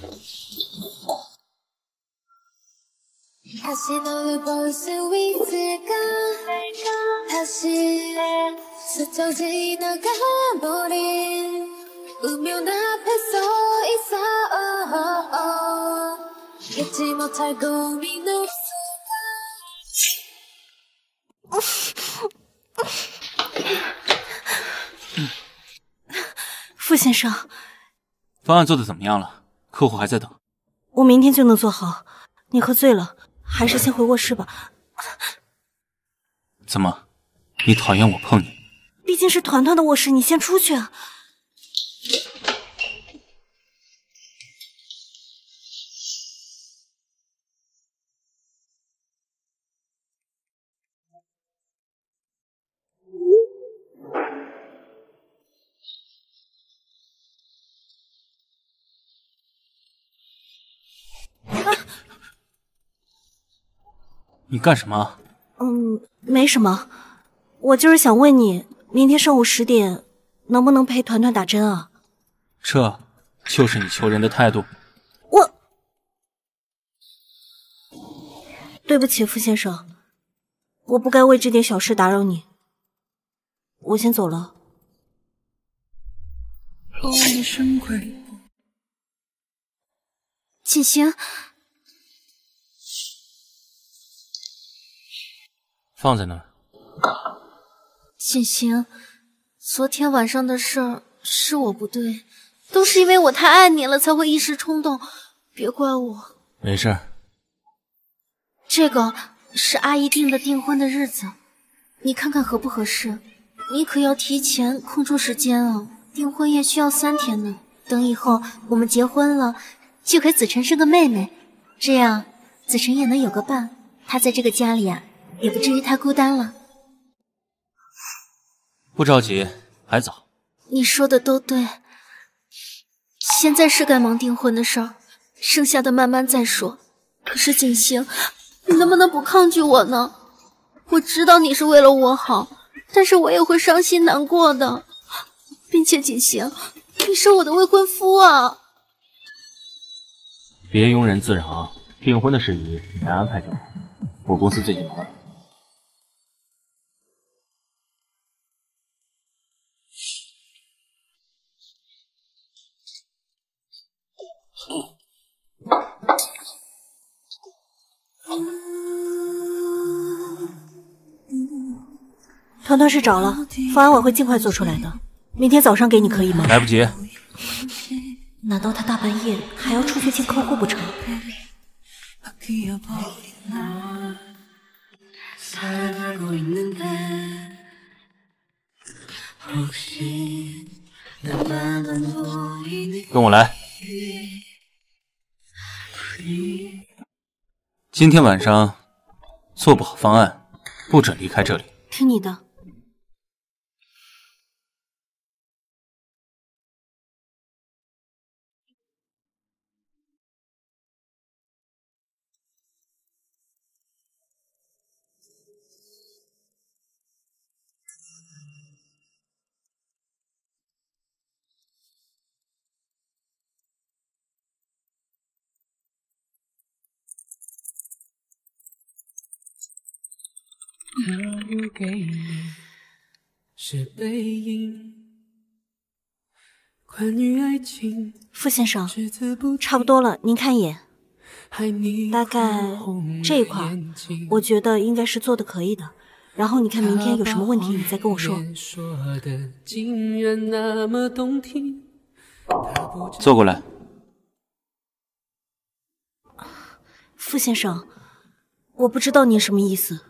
傅先生，方案做的怎么样了？客户还在等。我明天就能做好。你喝醉了，还是先回卧室吧。怎么，你讨厌我碰你？毕竟是团团的卧室，你先出去啊。你干什么？嗯，没什么，我就是想问你，明天上午十点能不能陪团团打针啊？这就是你求人的态度？我对不起，傅先生，我不该为这点小事打扰你，我先走了。锦行，放在那儿。锦行，昨天晚上的事儿是我不对，都是因为我太爱你了，才会一时冲动，别怪我。没事儿。这个是阿姨定的订婚的日子，你看看合不合适？你可要提前空出时间啊！订婚宴需要三天呢。等以后我们结婚了，就给子辰生个妹妹，这样子辰也能有个伴。他在这个家里啊，也不至于太孤单了。不着急，还早。你说的都对，现在是该忙订婚的事儿，剩下的慢慢再说。可是锦行，你能不能不抗拒我呢？我知道你是为了我好，但是我也会伤心难过的，并且锦行。你是我的未婚夫啊！别庸人自扰，订婚的事宜你来安排就好。我公司最近忙。团团睡着了，方案我会尽快做出来的。明天早上给你可以吗？来不及。难道他大半夜还要出去见客户不成？跟我来。今天晚上做不好方案，不准离开这里。听你的。给你是背影。关于爱情，傅先生，差不多了，您看一眼。大概这一块，我觉得应该是做的可以的。然后你看明天有什么问题，你再跟我说。坐过来。傅先生，我不知道您什么意思。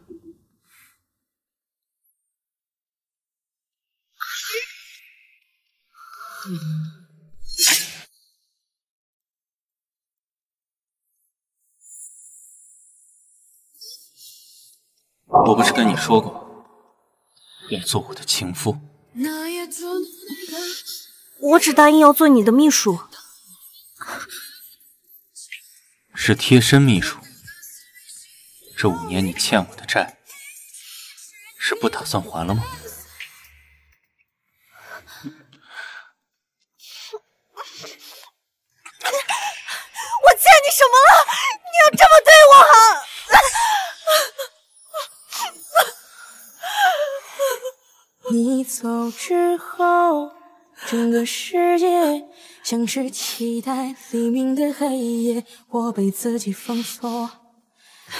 我不是跟你说过，要做我的情夫？我只答应要做你的秘书，是贴身秘书。这五年你欠我的债，是不打算还了吗？你什么了？你要这么对我？你走之后，整个世界像是期待黎明的黑夜，我被自己封锁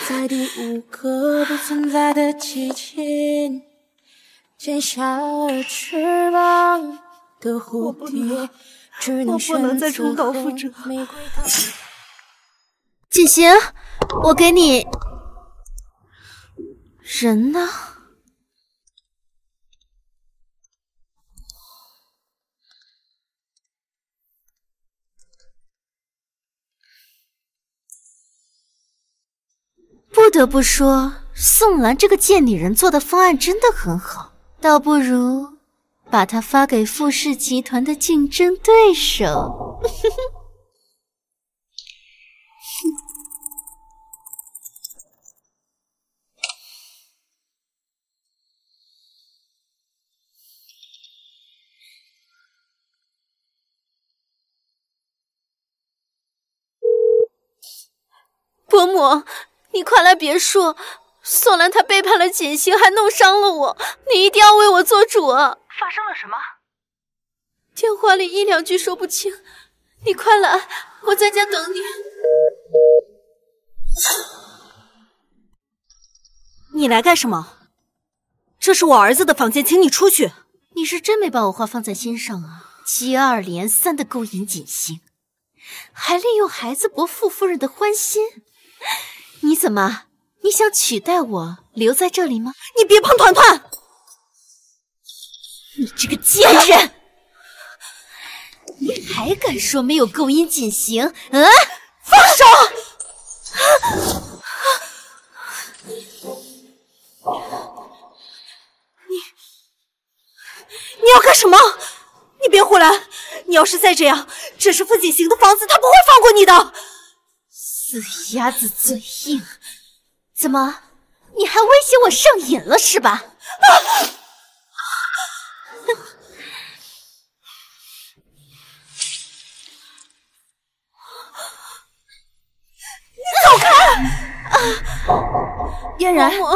在第五个不存在的季节，剪下了翅膀的蝴蝶，只能选择和玫瑰告别。锦行，我给你人呢？不得不说，宋兰这个贱女人做的方案真的很好，倒不如把她发给傅氏集团的竞争对手。伯母，你快来别墅！宋兰她背叛了锦星，还弄伤了我，你一定要为我做主啊！发生了什么？电话里一两句说不清，你快来，我在家等你。你来干什么？这是我儿子的房间，请你出去。你是真没把我话放在心上啊！接二连三的勾引锦星，还利用孩子博傅夫人的欢心。你怎么？你想取代我留在这里吗？你别碰团团！你这个贱人！你还敢说没有勾引锦行？嗯！放手！你你要干什么？你别胡来！你要是再这样，这是傅锦行的房子，他不会放过你的。死鸭子嘴硬！怎么，你还威胁我上瘾了是吧？啊！*laughs* 你走开！啊嫣然，我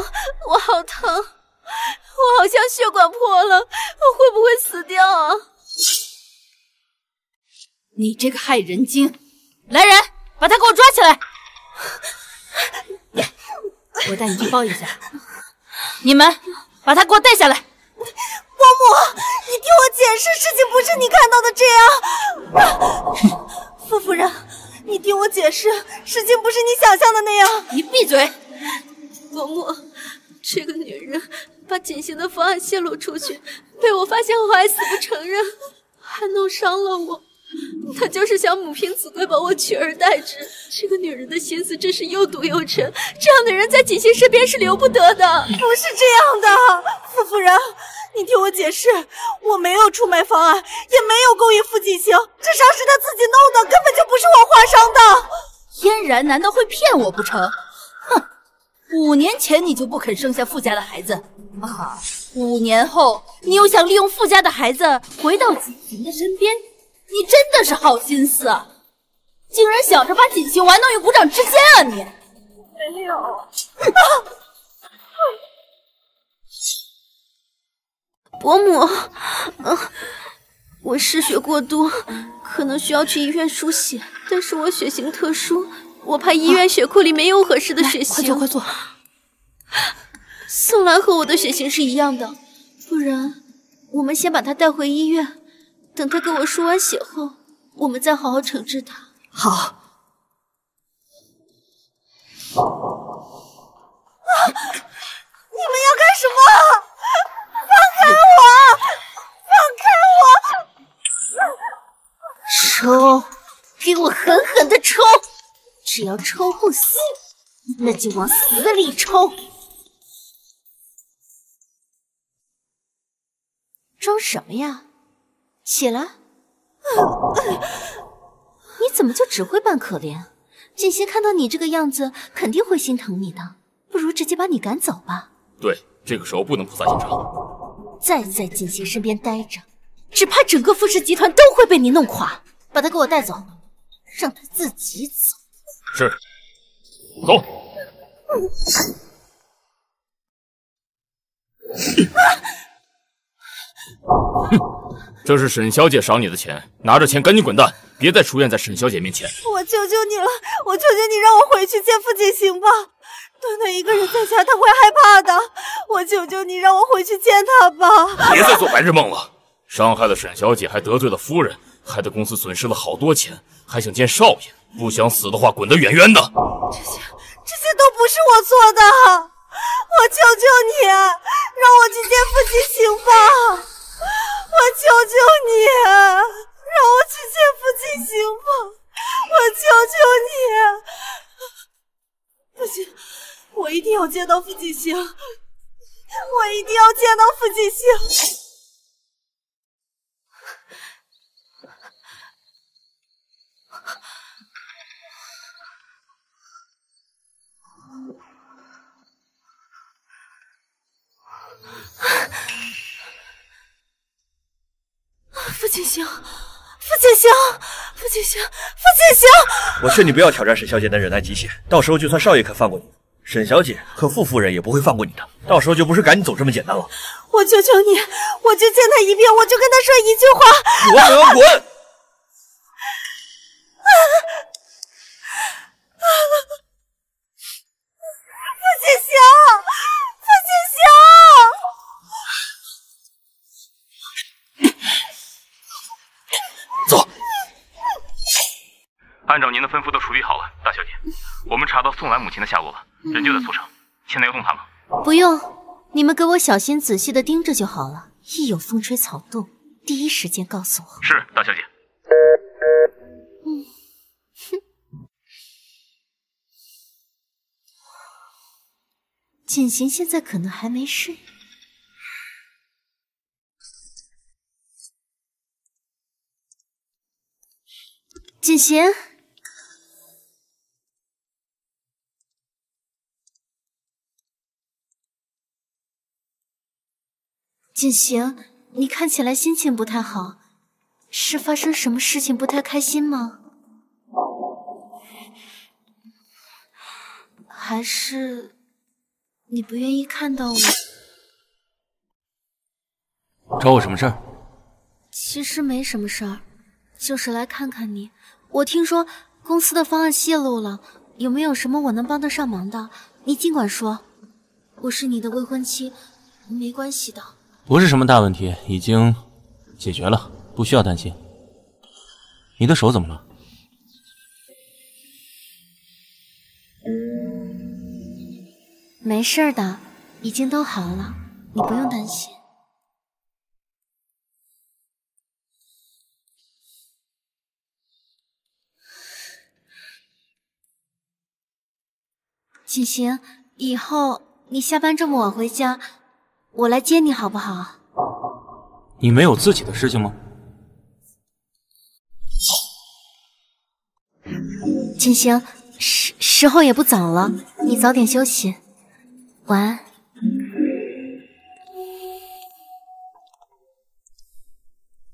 我好疼，我好像血管破了，我会不会死掉啊？你这个害人精！来人，把他给我抓起来！*laughs* 我带你去包一下。你们把他给我带下来。伯母，你听我解释，事情不是你看到的这样。傅夫人，你听我解释，事情不是你想象的那样。你闭嘴！伯母，这个女人把锦行的方案泄露出去，被我发现后还死不承认，还弄伤了我。*laughs* 她就是想母凭子贵，把我取而代之。这个女人的心思真是又毒又沉，这样的人在锦行身边是留不得的。不是这样的，傅夫人，你听我解释，我没有出卖方案，也没有勾引傅锦行，这伤是他自己弄的，根本就不是我划伤的。嫣然难道会骗我不成？哼，五年前你就不肯生下傅家的孩子啊，五年后你又想利用傅家的孩子回到锦行的身边。你真的是好心思啊！竟然想着把锦绣玩弄于股掌之间啊！你没有。*laughs* 伯母，嗯，我失血过多，可能需要去医院输血，但是我血型特殊，我怕医院血库里没有合适的血型。快坐，快坐。宋兰和我的血型是一样的，不然我们先把她带回医院。等他给我输完血后，我们再好好惩治他。好。啊你们要干什么？放开我！放开我！抽给我狠狠的抽！只要抽不死，那就往死里抽。装什么呀？起来！你怎么就只会扮可怜？锦溪看到你这个样子，肯定会心疼你的。不如直接把你赶走吧。对，这个时候不能菩萨心肠。再在锦溪身边待着，只怕整个傅氏集团都会被你弄垮。把他给我带走，让他自己走。是，走。哼。这是沈小姐赏你的钱，拿着钱赶紧滚蛋，别再出现在沈小姐面前。我求求你了，我求求你让我回去见父亲行吧。团团一个人在家，他会害怕的。我求求你让我回去见他吧。别再做白日梦了，伤害了沈小姐，还得罪了夫人，害得公司损失了好多钱，还想见少爷，不想死的话，滚得远远的。这些这些都不是我做的，我求求你，让我去见父亲行吧。我求求你，让我去见傅锦行。吧！我求求你，不行，我一定要见到傅锦行，我一定要见到傅锦行。啊傅锦行，傅锦行，傅锦行，傅锦行！我劝你不要挑战沈小姐的忍耐极限，到时候就算少爷肯放过你，沈小姐和傅夫人也不会放过你的，到时候就不是赶你走这么简单了。我求求你，我就见他一面，我就跟他说一句话。滚滚滚！*laughs* *laughs* 傅锦香，傅锦香。走。按照您的吩咐都处理好了，大小姐，我们查到宋兰母亲的下落了，人就在宿上，现在要动她吗？不用，你们给我小心仔细的盯着就好了。一有风吹草动，第一时间告诉我。是，大小姐。嗯，哼。锦行现在可能还没睡。锦行，锦行，你看起来心情不太好，是发生什么事情不太开心吗？还是你不愿意看到我？找我什么事儿？其实没什么事儿，就是来看看你。我听说公司的方案泄露了，有没有什么我能帮得上忙的？你尽管说，我是你的未婚妻，没关系的。不是什么大问题，已经解决了，不需要担心。你的手怎么了？没事的，已经都好了，你不用担心。锦行，以后你下班这么晚回家，我来接你好不好？你没有自己的事情吗？锦行，时时候也不早了，你早点休息，晚安。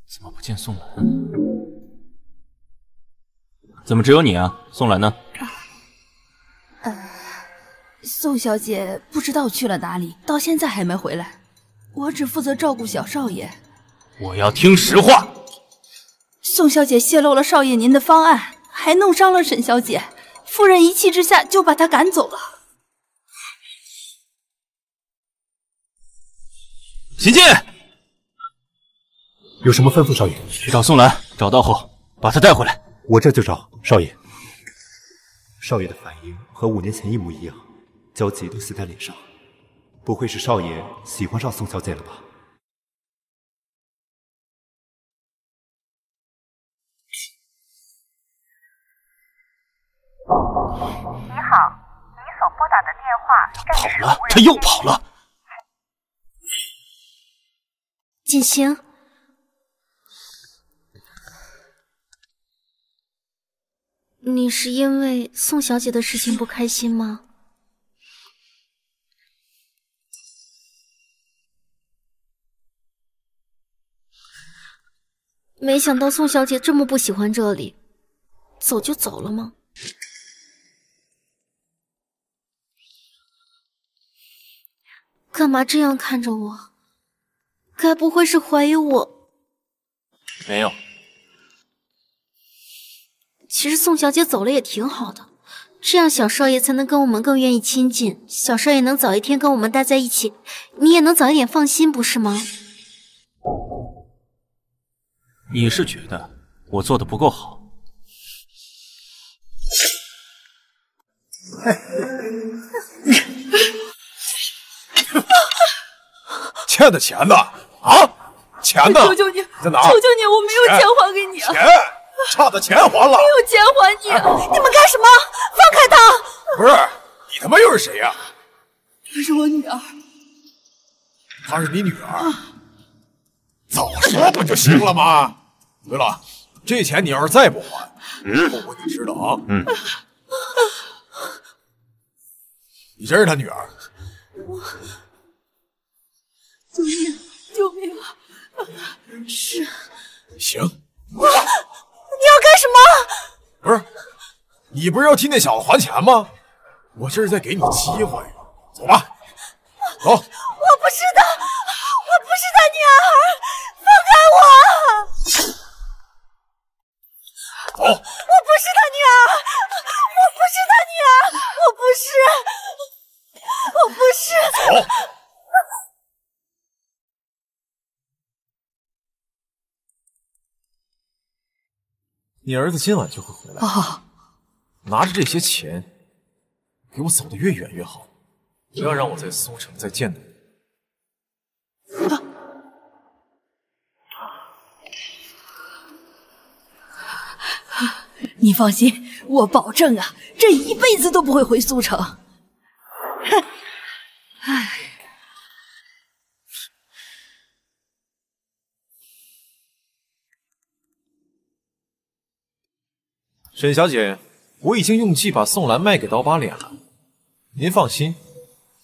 怎么不见宋兰？怎么只有你啊？宋兰呢？呃，宋小姐不知道去了哪里，到现在还没回来。我只负责照顾小少爷。我要听实话。宋小姐泄露了少爷您的方案，还弄伤了沈小姐。夫人一气之下就把她赶走了。秦晋，有什么吩咐，少爷？去找宋兰，找到后把她带回来。我这就找，少爷。少爷的反应和五年前一模一样，焦急都写在脸上。不会是少爷喜欢上宋小姐了吧？你好，你所拨打的电话暂时无人他又跑了。锦行，你是因为宋小姐的事情不开心吗？没想到宋小姐这么不喜欢这里，走就走了吗？干嘛这样看着我？该不会是怀疑我？没有。其实宋小姐走了也挺好的，这样小少爷才能跟我们更愿意亲近，小少爷能早一天跟我们待在一起，你也能早一点放心，不是吗？你是觉得我做的不够好？欠的钱呢？啊，钱呢？求求你，在哪？求求你，我没有钱还给你啊。钱，差的钱还了。没有钱还你，你们干什么？放开他！不是，你他妈又是谁呀？她是我女儿。她是你女儿？早说不就行了吗？对了，这钱你要是再不还，后果你知道啊？嗯。*laughs* 你真是他女儿？我。救命！救命啊！是。行。我，你要干什么？不是，你不是要替那小子还钱吗？我这是在给你机会。走吧，走。我不是他，我不是他女儿，放开我！我不是他女儿，我不是他女儿，我不是，我不是。走。你儿子今晚就会回来。哦！拿着这些钱，给我走得越远越好，不要让我在苏城再见到你。啊！你放心，我保证啊，这一辈子都不会回苏城。哼，唉，沈小姐，我已经用计把宋兰卖给刀疤脸了，您放心，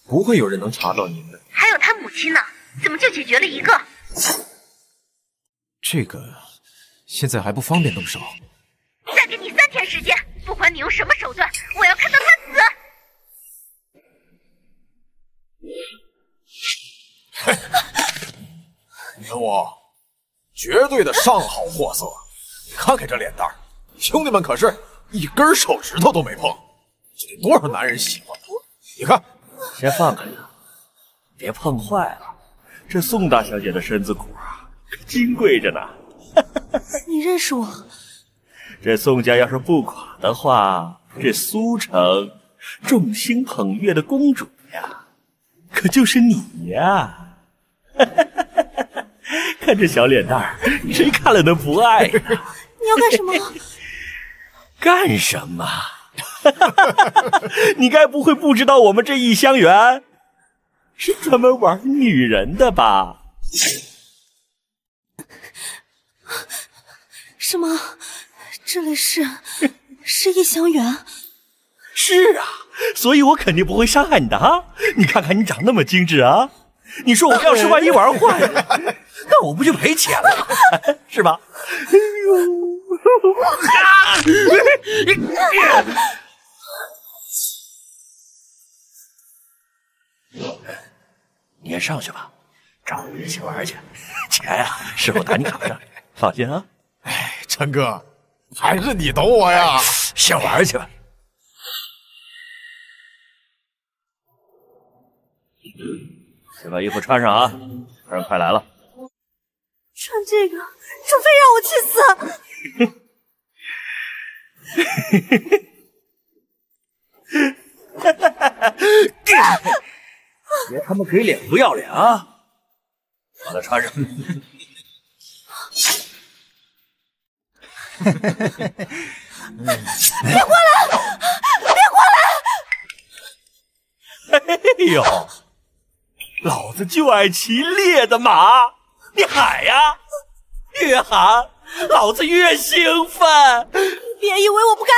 不会有人能查到您的。还有他母亲呢，怎么就解决了一个？这个现在还不方便动手。天时间，不管你用什么手段，我要看到他死。云雾，绝对的上好货色，看看这脸蛋，兄弟们可是一根手指头都没碰，这得多少男人喜欢？你看，先放开他，别碰坏了。这宋大小姐的身子骨啊，金贵着呢。你认识我？这宋家要是不垮的话，这苏城众星捧月的公主呀，可就是你呀！*laughs* 看这小脸蛋儿，谁看了能不爱呀？你要干什么？*laughs* 干什么？*laughs* 你该不会不知道我们这异香园是专门玩女人的吧？什么？这里是是异香园？是啊，所以我肯定不会伤害你的啊！你看看你长那么精致啊！你说我要是万一玩坏了，*laughs* 那我不就赔钱了，是吧？哎呦！你先上去吧，找人一起玩去，钱呀，师傅打你卡上，放心啊。哎，陈哥，还是你懂我呀！先玩去吧。先把衣服穿上啊，客人快来了。穿这个，除非让我去死！*laughs* 别他妈给脸不要脸啊！把它穿上。别过来！别过来！哎呦，老子就爱骑烈的马，你喊呀，越喊老子越兴奋。别以为我不敢！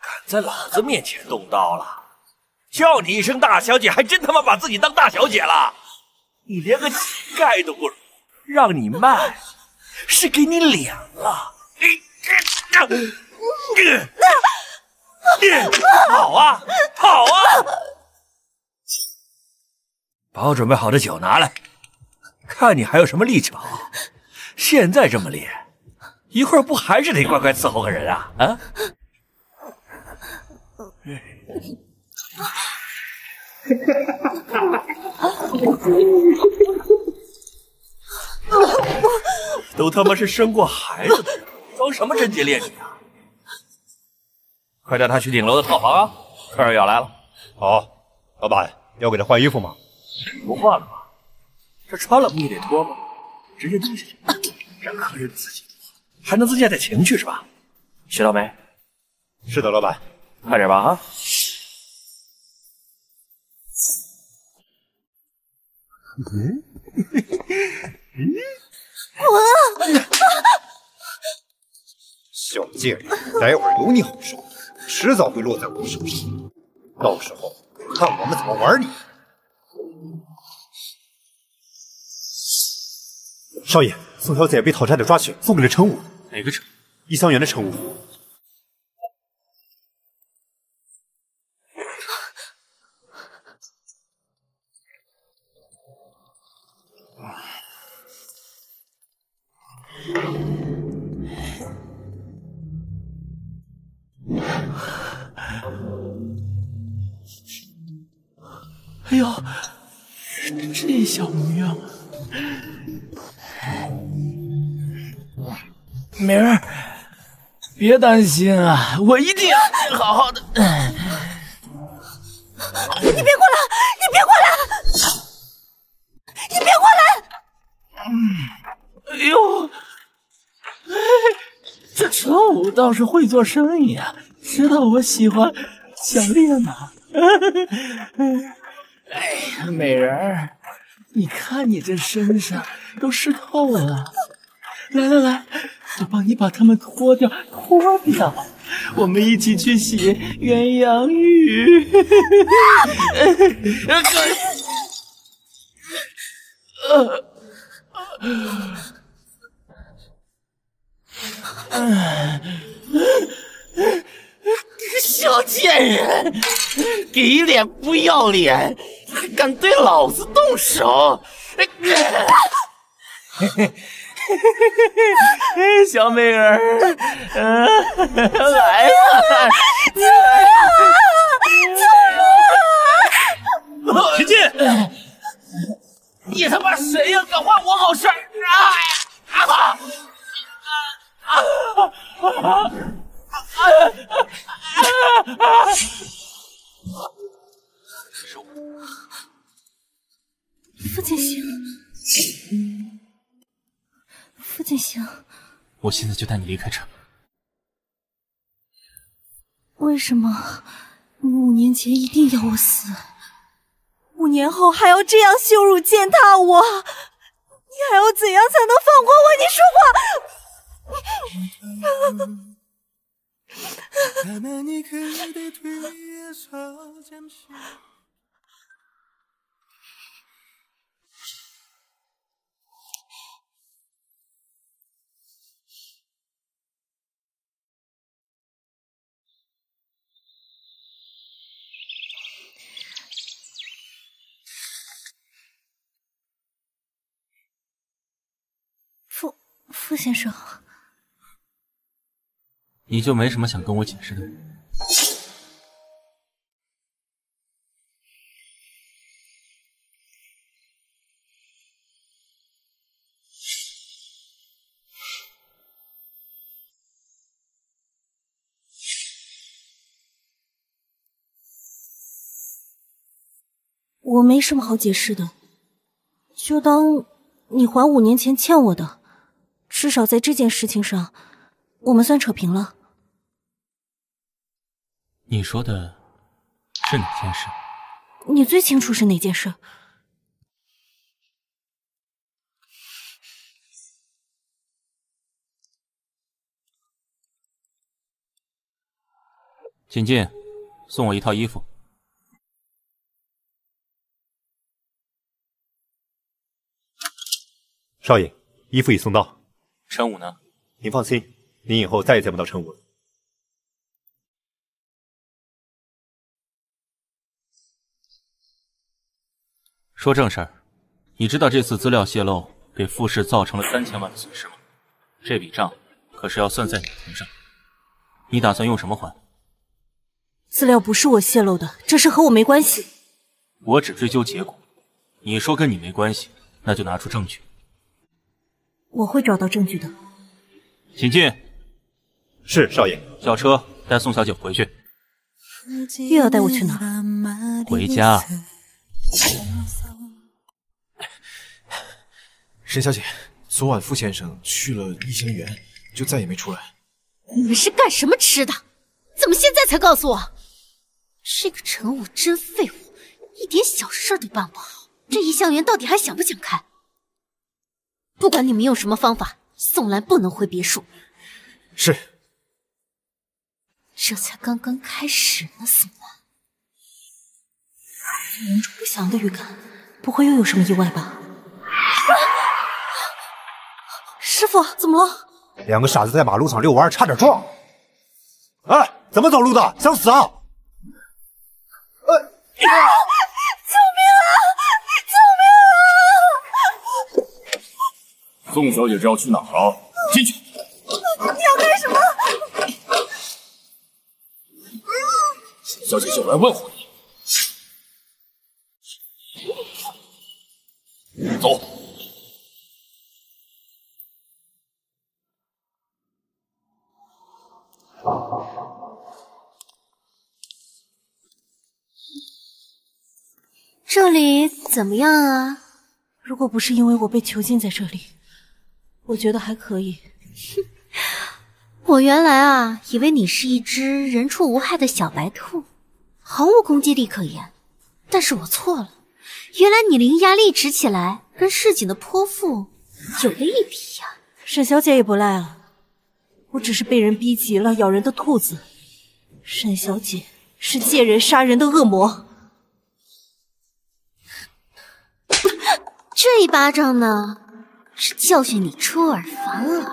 敢在老子面前动刀了？叫你一声大小姐，还真他妈把自己当大小姐了？你连个乞丐都不如，让你卖是给你脸了。跑啊，跑啊！把我准备好的酒拿来，看你还有什么力气跑。现在这么烈，一会儿不还是得乖乖伺候个人啊？啊！*laughs* 都他妈是生过孩子的人，装什么贞洁烈女啊！快带他去顶楼的套房啊！客人要来了。好，老板要给他换衣服吗？不换了吧？这穿了不也得脱吗？直接丢下去，让客人自己脱，还能增加点情趣是吧？学到没？是的，老板。快点吧啊！嗯，滚！小贱人，待会儿有你好受，迟早会落在我手上。到时候看我们怎么玩你！少爷，宋小姐被讨债的抓去，送给了陈武。哪个陈？异香园的陈武。哎呦，这小模样啊！明儿，别担心啊，我一定好好的。你别过来！你别过来！你别过来！哎呦，哎，这陈武倒是会做生意啊，知道我喜欢小丽呢。哎呀，美人儿，你看你这身上都湿透了，来来来，我帮你把它们脱掉，脱掉，我们一起去洗鸳鸯浴。呃，小贱人，给脸不要脸，还敢对老子动手！*laughs* 小美人儿，嗯，来吧！救命啊！秦晋，你他妈谁呀？敢坏我好事儿！哎呀！啊啊啊！傅锦行，傅锦行，我现在就带你离开这。为什么你五年前一定要我死？五年后还要这样羞辱践踏我？你还要怎样才能放过我？你说话！傅先生，你就没什么想跟我解释的？我没什么好解释的，就当你还五年前欠我的，至少在这件事情上，我们算扯平了。你说的是哪件事？你最清楚是哪件事？请进，送我一套衣服。少爷，衣服已送到。陈武呢？您放心，您以后再也见不到陈武了。说正事儿，你知道这次资料泄露给傅氏造成了三千万的损失吗？这笔账可是要算在你头上。你打算用什么还？资料不是我泄露的，这事和我没关系。我只追究结果。你说跟你没关系，那就拿出证据。我会找到证据的。请进。是少爷。叫车带宋小姐回去。又要带我去哪儿？回家。*laughs* 沈小姐，昨晚傅先生去了异香园，就再也没出来。你们是干什么吃的？怎么现在才告诉我？这个陈武真废物，一点小事都办不好。这异香园到底还想不想开？不管你们用什么方法，宋兰不能回别墅。是。这才刚刚开始呢，宋兰。有种不祥的预感，不会又有什么意外吧？师傅，怎么了？两个傻子在马路上遛弯，差点撞。哎，怎么走路的？想死啊！呃，救宋小姐这要去哪儿啊？进去。你要干什么？小姐就来问候你。走。这里怎么样啊？如果不是因为我被囚禁在这里，我觉得还可以。我原来啊，以为你是一只人畜无害的小白兔，毫无攻击力可言。但是我错了，原来你伶牙俐齿起来，跟市井的泼妇有的一比呀。沈小姐也不赖啊，我只是被人逼急了咬人的兔子。沈小姐是借人杀人的恶魔。这一巴掌呢，是教训你出尔反尔。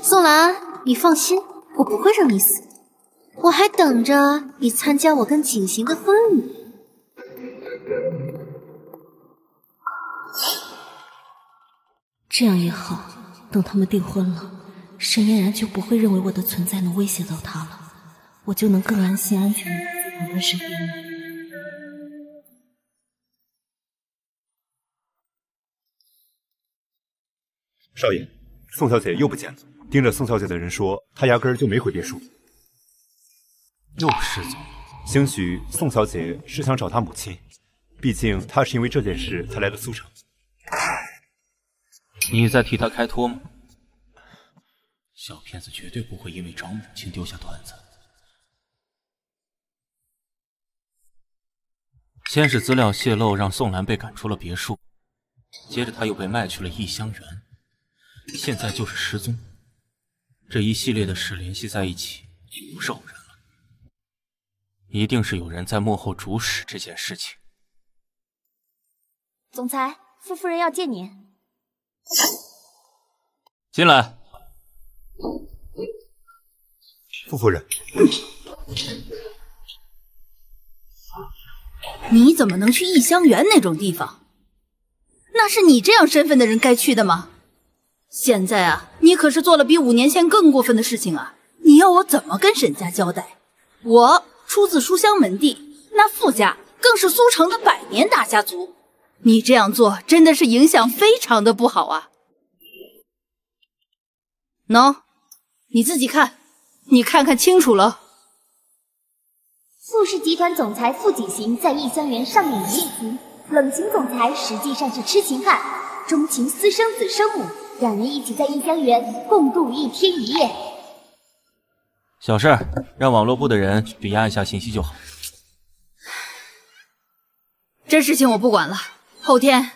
宋兰，你放心，我不会让你死，我还等着你参加我跟景行的婚礼。这样也好，等他们订婚了，沈嫣然就不会认为我的存在能威胁到他了，我就能更安心安全的在他们身边了。少爷，宋小姐又不见了。盯着宋小姐的人说，她压根儿就没回别墅，又失踪。兴许宋小姐是想找她母亲，毕竟她是因为这件事才来的苏城。你在替她开脱吗？小骗子绝对不会因为找母亲丢下团子。先是资料泄露，让宋兰被赶出了别墅，接着她又被卖去了异香园。现在就是失踪，这一系列的事联系在一起就不是偶然了，一定是有人在幕后主使这件事情。总裁，傅夫人要见您。进来。傅夫人，你怎么能去异香园那种地方？那是你这样身份的人该去的吗？现在啊，你可是做了比五年前更过分的事情啊！你要我怎么跟沈家交代？我出自书香门第，那傅家更是苏城的百年大家族。你这样做真的是影响非常的不好啊！喏，你自己看，你看看清楚了。傅氏集团总裁傅景行在异香园上演一夜情，冷情总裁实际上是痴情汉，钟情私生子生母。两人一起在异香园共度一天一夜。小事，让网络部的人去压一下信息就好。这事情我不管了。后天，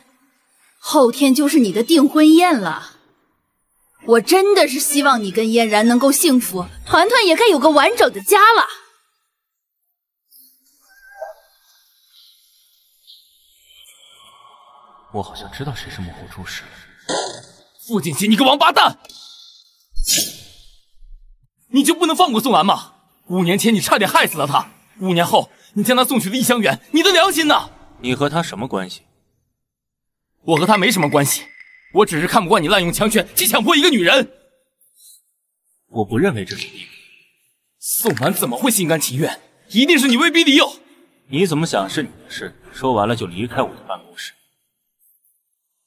后天就是你的订婚宴了。我真的是希望你跟嫣然能够幸福，团团也该有个完整的家了。我好像知道谁是幕后主使。傅锦熙，你个王八蛋！你就不能放过宋兰吗？五年前你差点害死了她，五年后你将她送去了异乡园，你的良心呢？你和她什么关系？我和她没什么关系，我只是看不惯你滥用强权去强迫一个女人。我不认为这是你。宋兰怎么会心甘情愿？一定是你威逼利诱。你怎么想是你的事，说完了就离开我的办公室。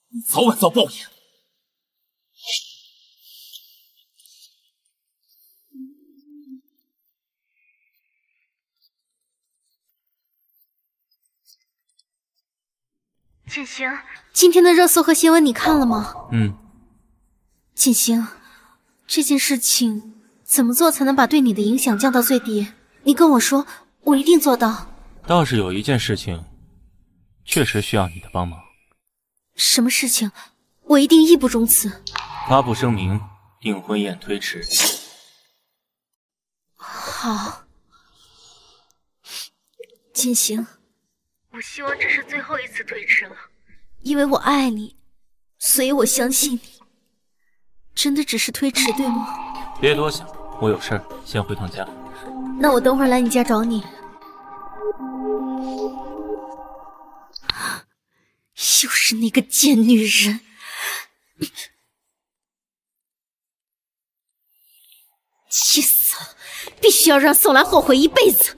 你早晚遭报应。锦行，今天的热搜和新闻你看了吗？嗯。锦行，这件事情怎么做才能把对你的影响降到最低？你跟我说，我一定做到。倒是有一件事情，确实需要你的帮忙。什么事情？我一定义不容辞。发布声明，订婚宴推迟。好，锦行。我希望这是最后一次推迟了，因为我爱你，所以我相信你。真的只是推迟，对吗？别多想，我有事先回趟家。那我等会儿来你家找你。又是那个贱女人！气死了！必须要让宋兰后悔一辈子。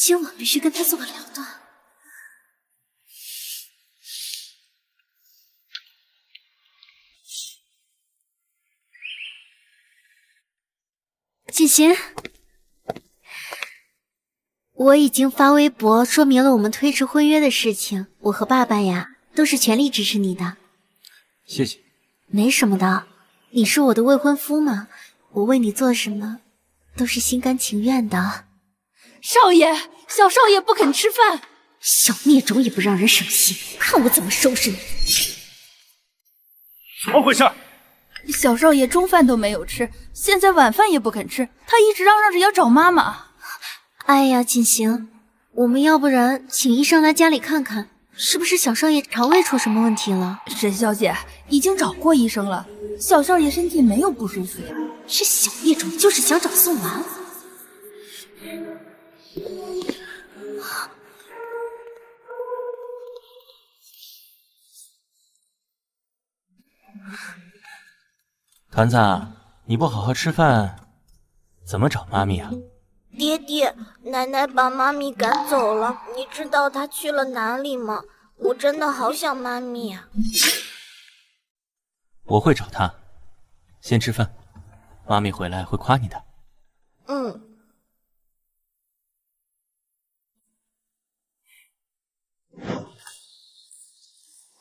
今晚必须跟他做个了断。锦行，我已经发微博说明了我们推迟婚约的事情。我和爸爸呀，都是全力支持你的。谢谢。没什么的，你是我的未婚夫嘛，我为你做什么都是心甘情愿的。少爷，小少爷不肯吃饭，小孽种也不让人省心，看我怎么收拾你！怎么回事？小少爷中饭都没有吃，现在晚饭也不肯吃，他一直嚷嚷着要找妈妈。哎呀，锦行，我们要不然请医生来家里看看，是不是小少爷肠胃出什么问题了？沈小姐已经找过医生了，小少爷身体没有不舒服呀。这小孽种就是想找宋兰。团子，你不好好吃饭，怎么找妈咪啊？爹爹，奶奶把妈咪赶走了，你知道她去了哪里吗？我真的好想妈咪啊！我会找她，先吃饭，妈咪回来会夸你的。嗯。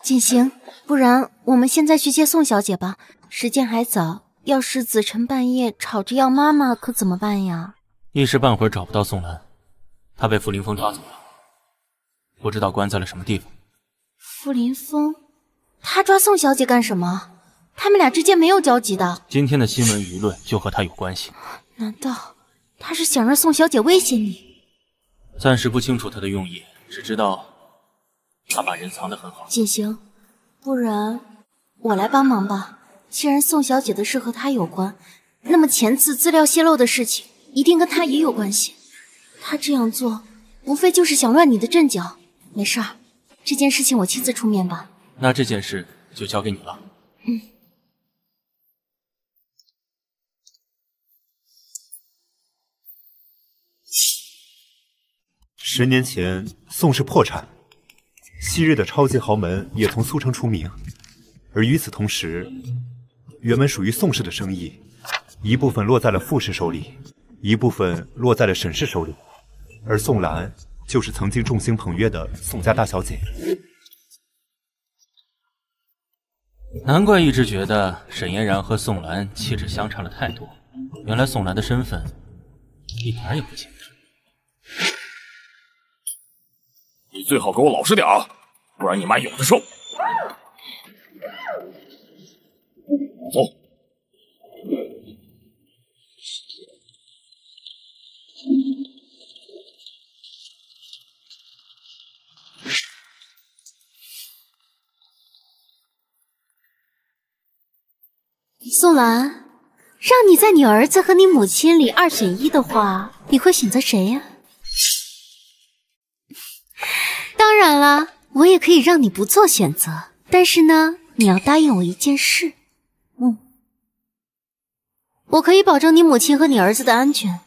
锦行，不然我们现在去接宋小姐吧。时间还早，要是子辰半夜吵着要妈妈，可怎么办呀？一时半会儿找不到宋兰，她被傅林峰抓走了，不知道关在了什么地方。傅林峰，他抓宋小姐干什么？他们俩之间没有交集的。今天的新闻舆论就和他有关系。难道他是想让宋小姐威胁你？暂时不清楚他的用意，只知道他把人藏得很好。锦行，不然我来帮忙吧。既然宋小姐的事和他有关，那么前次资料泄露的事情一定跟他也有关系。他这样做，无非就是想乱你的阵脚。没事儿，这件事情我亲自出面吧。那这件事就交给你了。嗯。十年前，宋氏破产，昔日的超级豪门也从苏城出名，而与此同时。原本属于宋氏的生意，一部分落在了傅氏手里，一部分落在了沈氏手里，而宋兰就是曾经众星捧月的宋家大小姐。难怪一直觉得沈嫣然和宋兰气质相差了太多，原来宋兰的身份一点也不简单。你最好给我老实点啊，不然你妈有的受。走。宋兰，让你在你儿子和你母亲里二选一的话，你会选择谁呀？当然了，我也可以让你不做选择，但是呢，你要答应我一件事。嗯，我可以保证你母亲和你儿子的安全，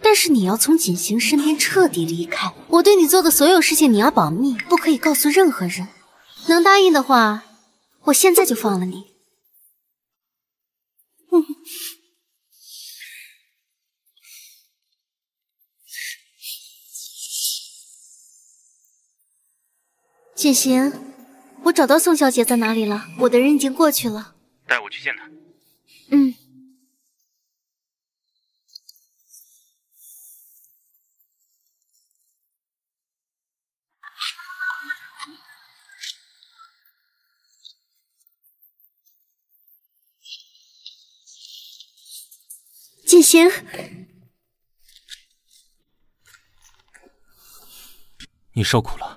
但是你要从锦行身边彻底离开。我对你做的所有事情，你要保密，不可以告诉任何人。能答应的话，我现在就放了你。锦行，我找到宋小姐在哪里了，我的人已经过去了。带我去见她。嗯。锦行，你受苦了，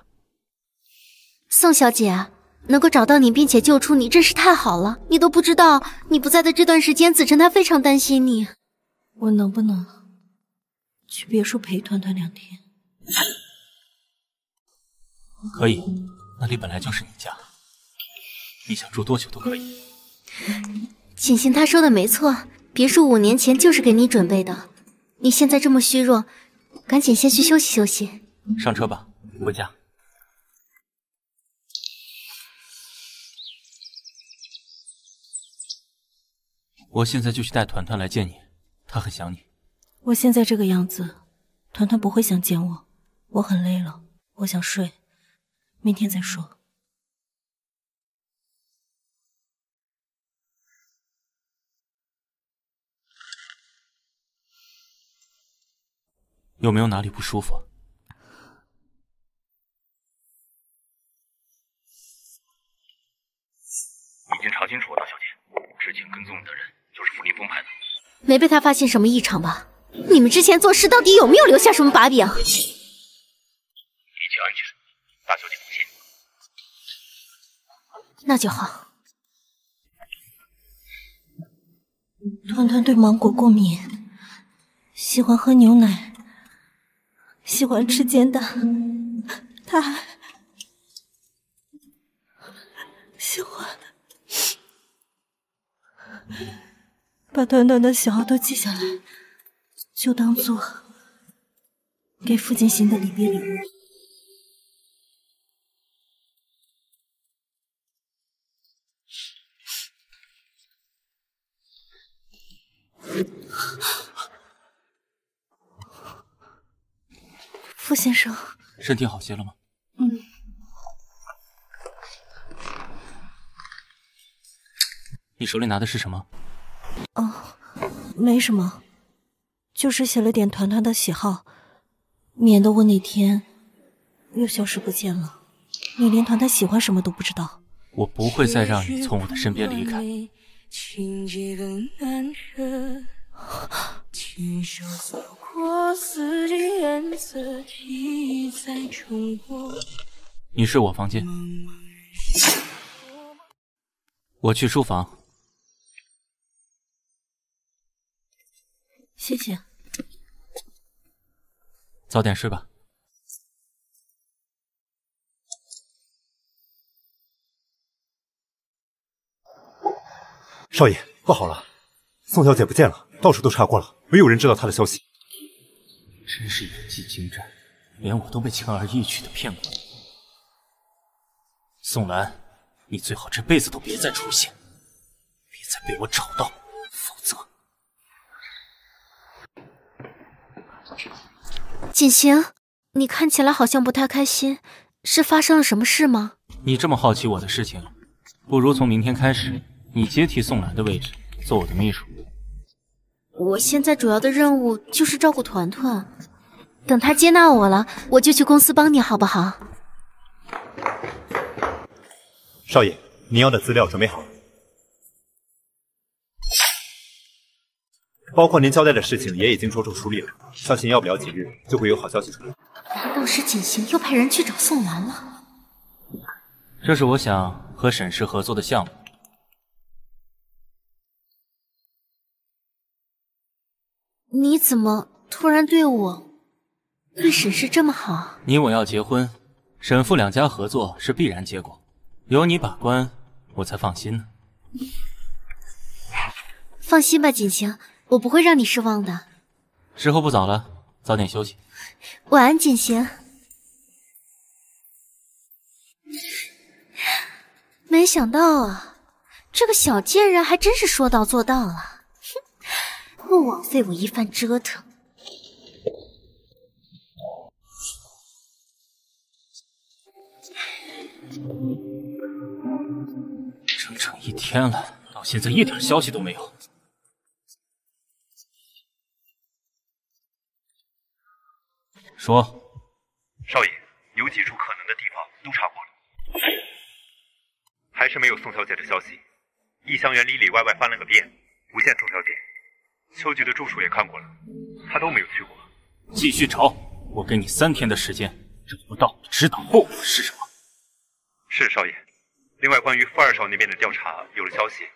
宋小姐。能够找到你并且救出你，真是太好了！你都不知道，你不在的这段时间，子辰他非常担心你。我能不能去别墅陪团团两天？可以，那里本来就是你家，你想住多久都可以。锦行他说的没错，别墅五年前就是给你准备的。你现在这么虚弱，赶紧先去休息休息。上车吧，回家。我现在就去带团团来见你，他很想你。我现在这个样子，团团不会想见我。我很累了，我想睡，明天再说。有没有哪里不舒服？已经查清楚了，大小姐，之前跟踪你的人就是傅林峰派的。没被他发现什么异常吧？你们之前做事到底有没有留下什么把柄？一切安全，大小姐放心。那就好。团团对芒果过敏，喜欢喝牛奶。喜欢吃煎蛋，他还喜欢把短短的喜好都记下来，就当做给傅锦行的离别礼物。傅先生，身体好些了吗？嗯。你手里拿的是什么？哦，没什么，就是写了点团团的喜好，免得我哪天又消失不见了，你连团团喜欢什么都不知道。我不会再让你从我的身边离开。*laughs* 亲手走过四季颜色，记忆在重播。你睡我房间，我去书房。谢谢。早点睡吧。少爷，不好了，宋小姐不见了。到处都查过了，没有人知道她的消息。真是演技精湛，连我都被轻而易举的骗过。宋兰，你最好这辈子都别再出现，别再被我找到，锦行，你看起来好像不太开心，是发生了什么事吗？你这么好奇我的事情，不如从明天开始，你接替宋兰的位置，做我的秘书。我现在主要的任务就是照顾团团，等他接纳我了，我就去公司帮你，好不好？少爷，您要的资料准备好了，包括您交代的事情也已经着手处理了，相信要不了几日就会有好消息出来。难道是锦行又派人去找宋兰了？这是我想和沈氏合作的项目。你怎么突然对我、对沈氏这么好？你我要结婚，沈父两家合作是必然结果，有你把关，我才放心呢。放心吧，锦行，我不会让你失望的。时候不早了，早点休息。晚安，锦行。没想到啊，这个小贱人还真是说到做到了。不枉费我一番折腾。整整一天了，到现在一点消息都没有。说，少爷，有几处可能的地方都查过了，还是没有宋小姐的消息。异香园里里外外翻了个遍，不见宋小姐。秋菊的住处也看过了，她都没有去过。继续找，我给你三天的时间，找不到，知道后果是什么。是少爷。另外，关于傅二少那边的调查有了消息，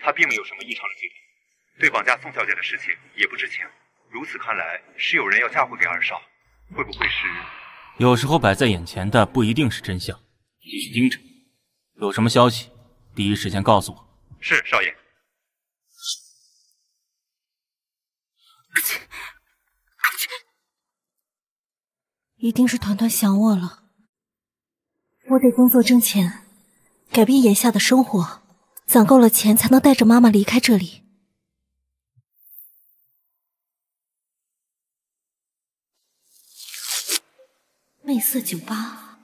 他并没有什么异常的举动，对绑架宋小姐的事情也不知情。如此看来，是有人要嫁祸给二少，会不会是？有时候摆在眼前的不一定是真相，继续盯着，有什么消息，第一时间告诉我，是少爷。一定是团团想我了。我得工作挣钱，改变眼下的生活，攒够了钱才能带着妈妈离开这里。媚色酒吧，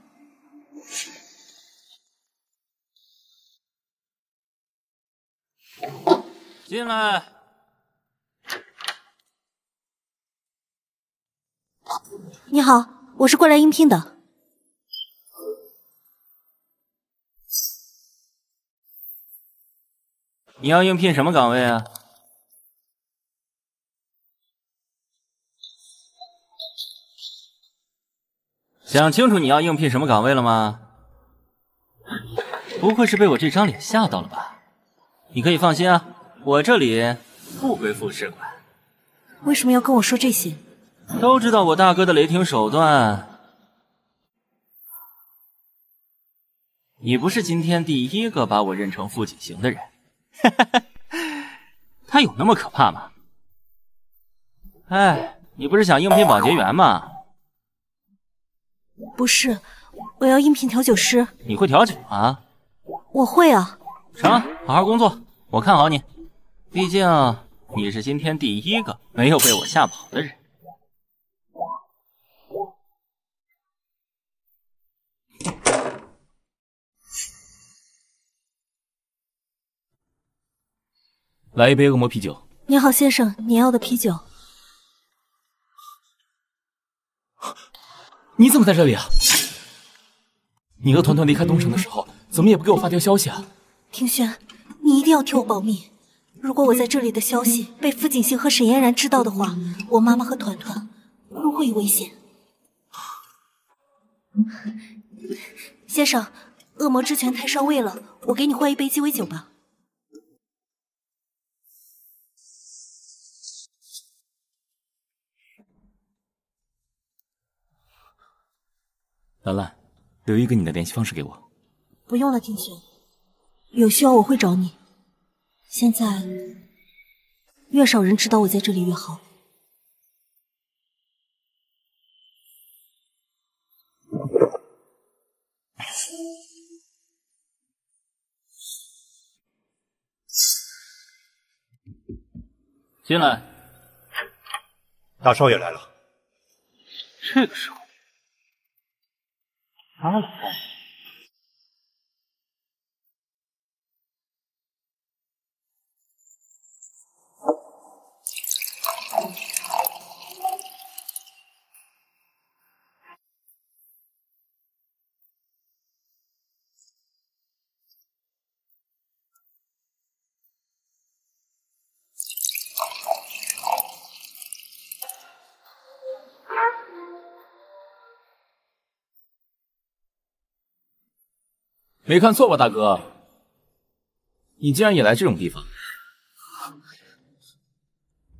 进来。你好，我是过来应聘的。你要应聘什么岗位啊？想清楚你要应聘什么岗位了吗？不会是被我这张脸吓到了吧？你可以放心啊，我这里不归副使管。为什么要跟我说这些？都知道我大哥的雷霆手段。你不是今天第一个把我认成傅景行的人，*laughs* 他有那么可怕吗？哎，你不是想应聘保洁员吗？不是，我要应聘调酒师。你会调酒啊？我会啊。成，好好工作，我看好你。毕竟你是今天第一个没有被我吓跑的人。来一杯恶魔啤酒。你好，先生，你要的啤酒。你怎么在这里啊？你和团团离开东城的时候，怎么也不给我发条消息啊？庭轩，你一定要替我保密。如果我在这里的消息被傅景行和沈嫣然知道的话，我妈妈和团团都会有危险。先生，恶魔之拳太上位了，我给你换一杯鸡尾酒吧。兰兰，留一个你的联系方式给我。不用了，庭轩，有需要我会找你。现在越少人知道我在这里越好。进来。大少爷来了。这个时候，他来。没看错吧，大哥？你竟然也来这种地方？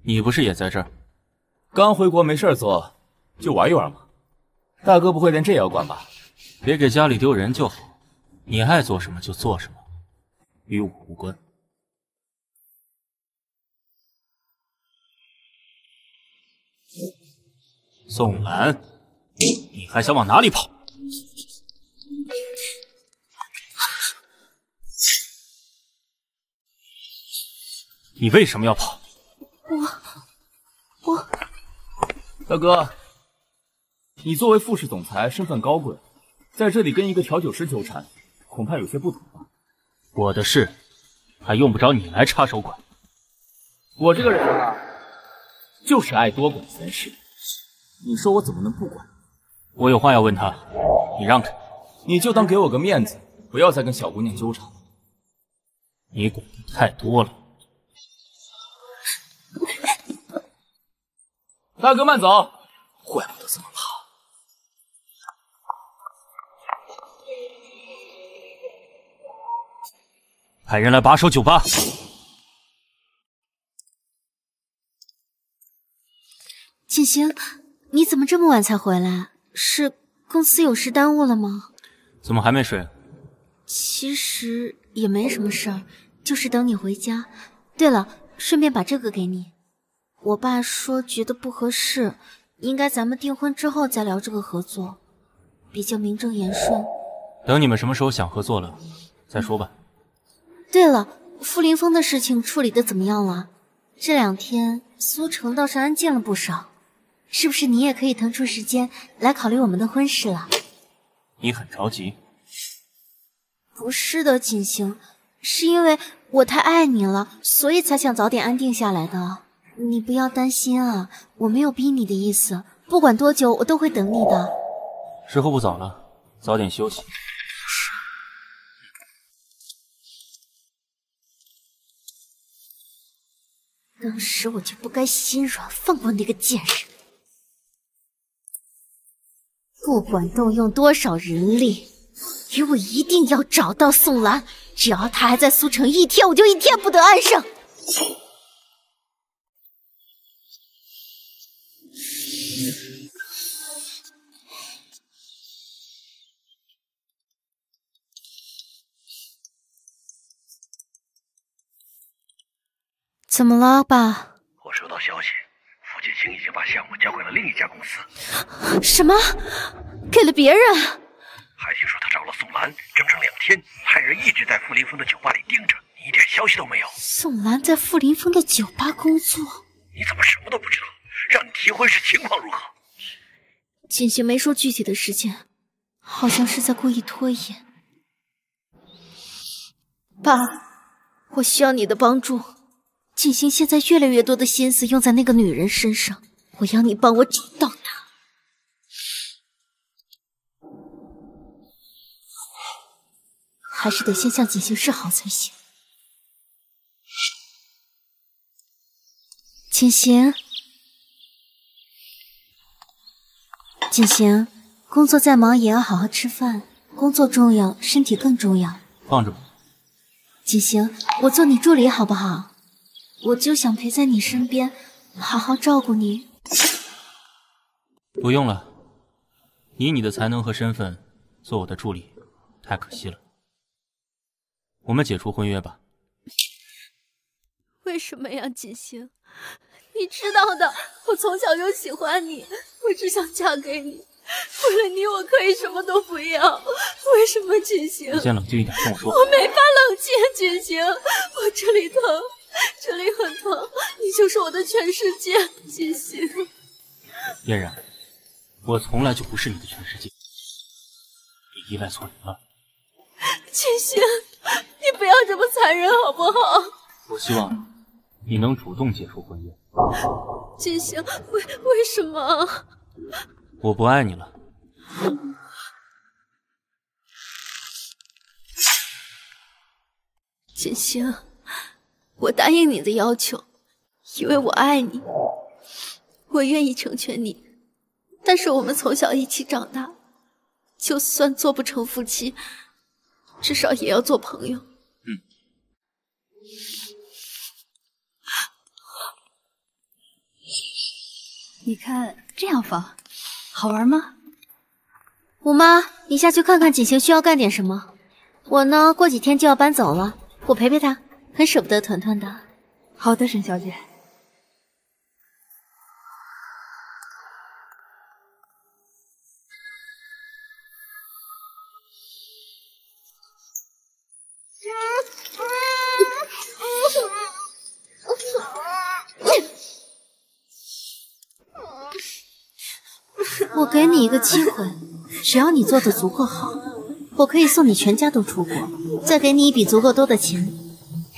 你不是也在这儿？刚回国没事做，就玩一玩嘛。大哥不会连这也要管吧？别给家里丢人就好。你爱做什么就做什么，与我无关。宋兰，你还想往哪里跑？你为什么要跑？我我，大哥，你作为副市总裁，身份高贵，在这里跟一个调酒师纠缠，恐怕有些不妥吧？我的事还用不着你来插手管。我这个人啊，就是爱多管闲事。你说我怎么能不管？我有话要问他，你让开。你就当给我个面子，不要再跟小姑娘纠缠。你管的太多了。大哥慢走，怪不得这么怕。派人来把守酒吧。景行，你怎么这么晚才回来？是公司有事耽误了吗？怎么还没睡？其实也没什么事儿，就是等你回家。对了，顺便把这个给你。我爸说觉得不合适，应该咱们订婚之后再聊这个合作，比较名正言顺。等你们什么时候想合作了再说吧。对了，傅林峰的事情处理的怎么样了？这两天苏城倒是安静了不少，是不是你也可以腾出时间来考虑我们的婚事了？你很着急？不是的，锦行，是因为我太爱你了，所以才想早点安定下来的。你不要担心啊，我没有逼你的意思，不管多久我都会等你的。时候不早了，早点休息。当时我就不该心软放过那个贱人，不管动用多少人力，我一定要找到宋兰。只要她还在苏城一天，我就一天不得安生。怎么了，爸？我收到消息，傅锦星已经把项目交给了另一家公司。什么？给了别人？还听说他找了宋兰，整整两天，派人一直在傅林峰的酒吧里盯着，一点消息都没有。宋兰在傅林峰的酒吧工作？你怎么什么都不知道？让你提婚时情况如何？锦行没说具体的时间，好像是在故意拖延。爸，我需要你的帮助。锦行现在越来越多的心思用在那个女人身上，我要你帮我找到她。还是得先向锦行示好才行。锦行，锦行，工作再忙也要好好吃饭，工作重要，身体更重要。放着吧。锦行，我做你助理好不好？我就想陪在你身边，好好照顾你。不用了，以你的才能和身份做我的助理，太可惜了。我们解除婚约吧。为什么呀，锦行？你知道的，我从小就喜欢你，我只想嫁给你。为了你，我可以什么都不要。为什么，锦行？你先冷静一点，跟我说。我没法冷静，锦行，我这里疼。这里很疼，你就是我的全世界，锦行。嫣然，我从来就不是你的全世界，你依赖错人了。锦行，你不要这么残忍好不好？我希望你能主动解除婚约。锦行，为为什么？我不爱你了。锦行。我答应你的要求，因为我爱你，我愿意成全你。但是我们从小一起长大，就算做不成夫妻，至少也要做朋友。嗯。你看这样放，好玩吗？五妈，你下去看看锦行需要干点什么。我呢，过几天就要搬走了，我陪陪他。很舍不得团团的。好的，沈小姐。我给你一个机会，只要你做的足够好，我可以送你全家都出国，再给你一笔足够多的钱。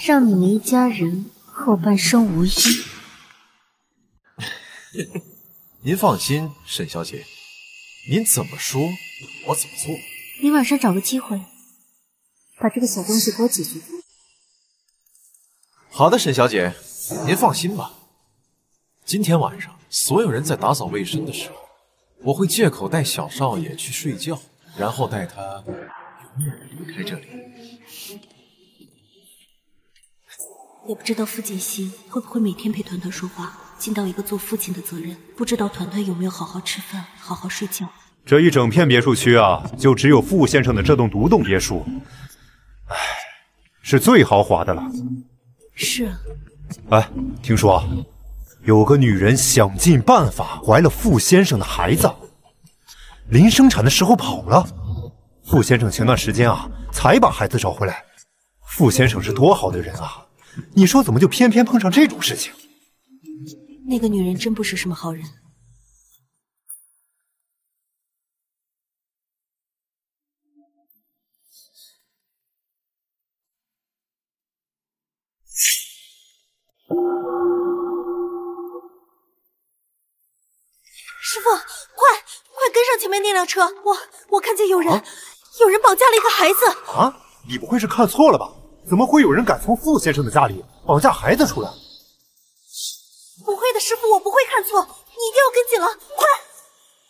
让你们一家人后半生无忧。*laughs* 您放心，沈小姐，您怎么说，我怎么做。你晚上找个机会，把这个小东西给我解决。好的，沈小姐，您放心吧。今天晚上所有人在打扫卫生的时候，我会借口带小少爷去睡觉，然后带他永远离开这里。也不知道傅锦熙会不会每天陪团团说话，尽到一个做父亲的责任。不知道团团有没有好好吃饭，好好睡觉。这一整片别墅区啊，就只有傅先生的这栋独栋别墅。唉，是最豪华的了。是，啊哎，听说有个女人想尽办法怀了傅先生的孩子，临生产的时候跑了。傅先生前段时间啊，才把孩子找回来。傅先生是多好的人啊，你说怎么就偏偏碰上这种事情？那个女人真不是什么好人。师傅，快快跟上前面那辆车！我我看见有人，有人绑架了一个孩子。啊，你不会是看错了吧？怎么会有人敢从傅先生的家里绑架孩子出来？不会的，师傅，我不会看错，你一定要跟紧了，快！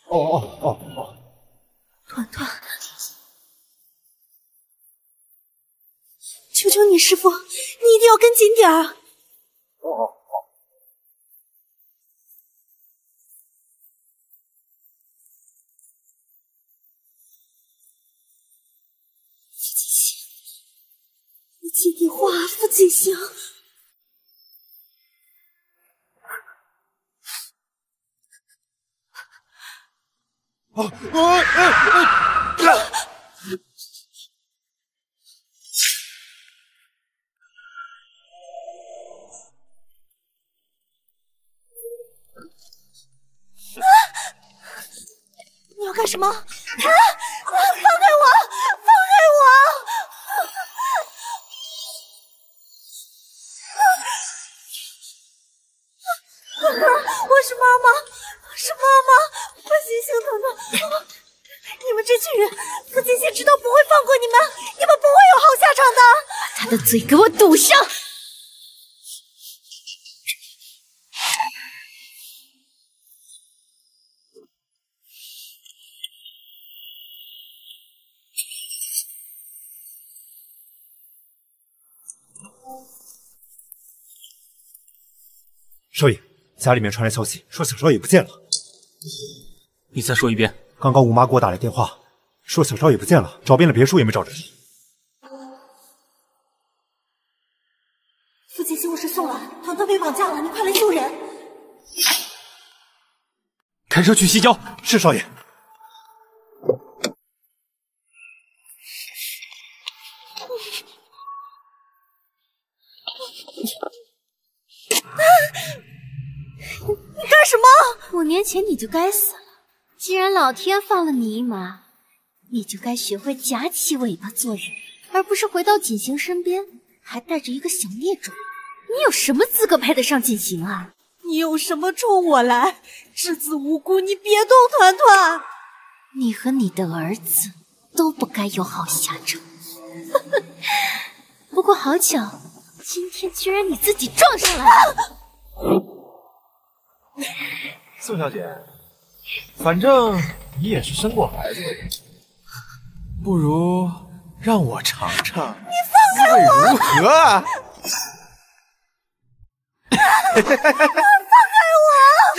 哦哦哦哦！团团，求求你，师傅，你一定要跟紧点儿。哦哦你接电话，傅锦行。啊啊啊啊！你要干什么？啊！放开我！放开我！我是妈妈，是妈妈，我星星团团，你们这群人，傅锦熙知道不会放过你们，你们不会有好下场的。把他的嘴给我堵上！少爷，家里面传来消息，说小少爷不见了。你再说一遍。刚刚吴妈给我打来电话，说小少爷不见了，找遍了别墅也没找着。傅锦熙，我是宋兰，团团被绑架了，你快来救人！开车去西郊。是少爷。你干什么？五年前你就该死了。既然老天放了你一马，你就该学会夹起尾巴做人，而不是回到锦行身边，还带着一个小孽种。你有什么资格配得上锦行啊？你有什么冲我来？稚子无辜，你别动团团。你和你的儿子都不该有好下场。*laughs* 不过好巧，今天居然你自己撞上来了。*laughs* 宋小姐，反正你也是生过孩子的人，不如让我尝尝你放开我！如何啊？放开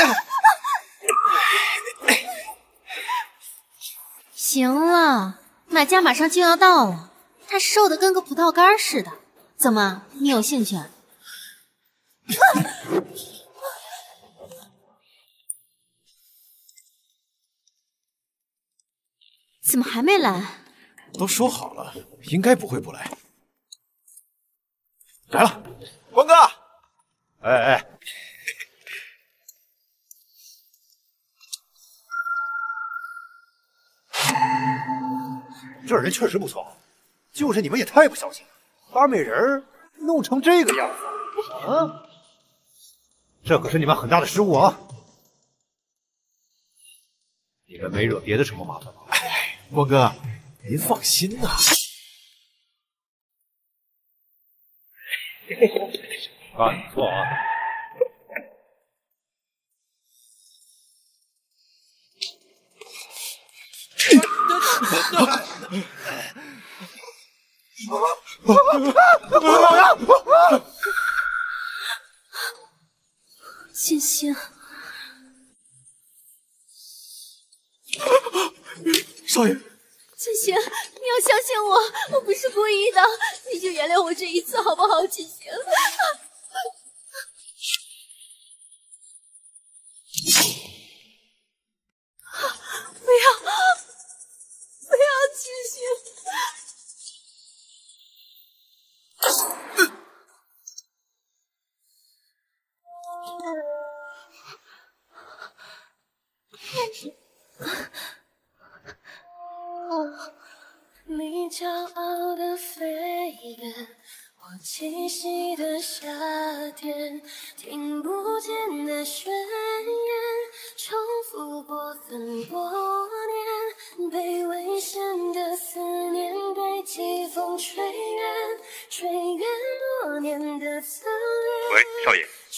我！*laughs* 行了，买家马上就要到了，他瘦的跟个葡萄干似的。怎么，你有兴趣？*laughs* 怎么还没来？都说好了，应该不会不来。来了，关哥。哎哎，这人确实不错，就是你们也太不小心了，把美人弄成这个样子啊！这可是你们很大的失误啊！你们没惹别的什么麻烦吧？哎，关哥，您放心呐。干错啊！老杨，少爷，锦行，你要相信我，我不是故意的，你就原谅我这一次好不好？锦行。不要，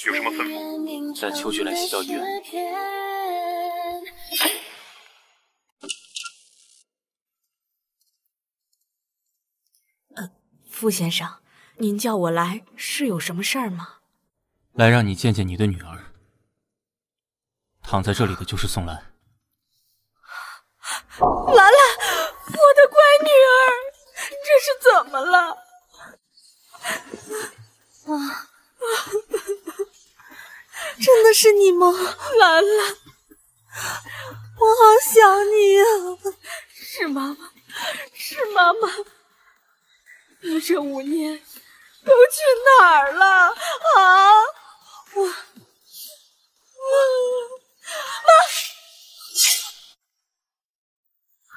有什么吩咐？带秋菊来西郊医院。傅先生，您叫我来是有什么事儿吗？来让你见见你的女儿。躺在这里的就是宋。兰兰，我的乖女儿，这是怎么了？啊，真吗，兰兰？我好想你啊！是妈妈，是妈妈。你这五年都去哪儿了啊？我，我，妈，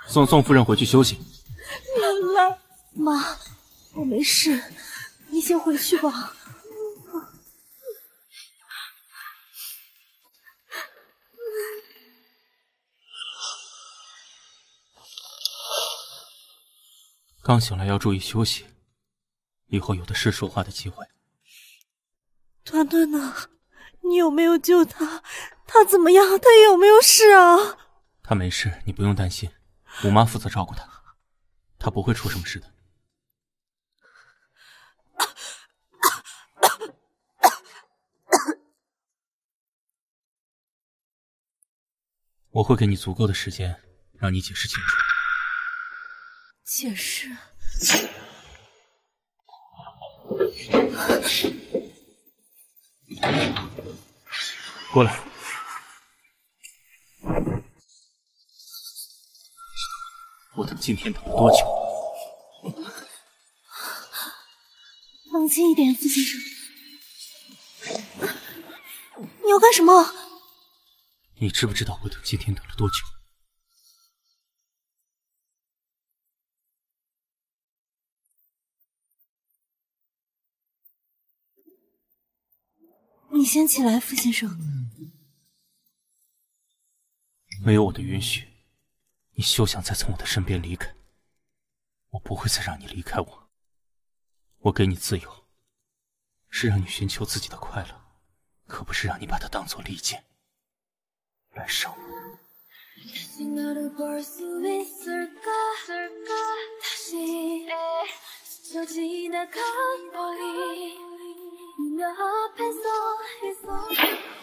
送宋夫人回去休息。兰兰，妈，我没事，你先回去吧。刚醒来要注意休息，以后有的是说话的机会。团团呢？你有没有救他？他怎么样？他有没有事啊？他没事，你不用担心，五妈负责照顾他，他不会出什么事的。我会给你足够的时间，让你解释清楚。解释。过来。我等今天等了多久？冷静一点，傅先生。你要干什么？你知不知道我等今天等了多久？你先起来，傅先生。没有我的允许，你休想再从我的身边离开。我不会再让你离开我。我给你自由，是让你寻求自己的快乐，可不是让你把它当做利剑来伤我。스쳐 지나간 멀리 눈앞에서 있어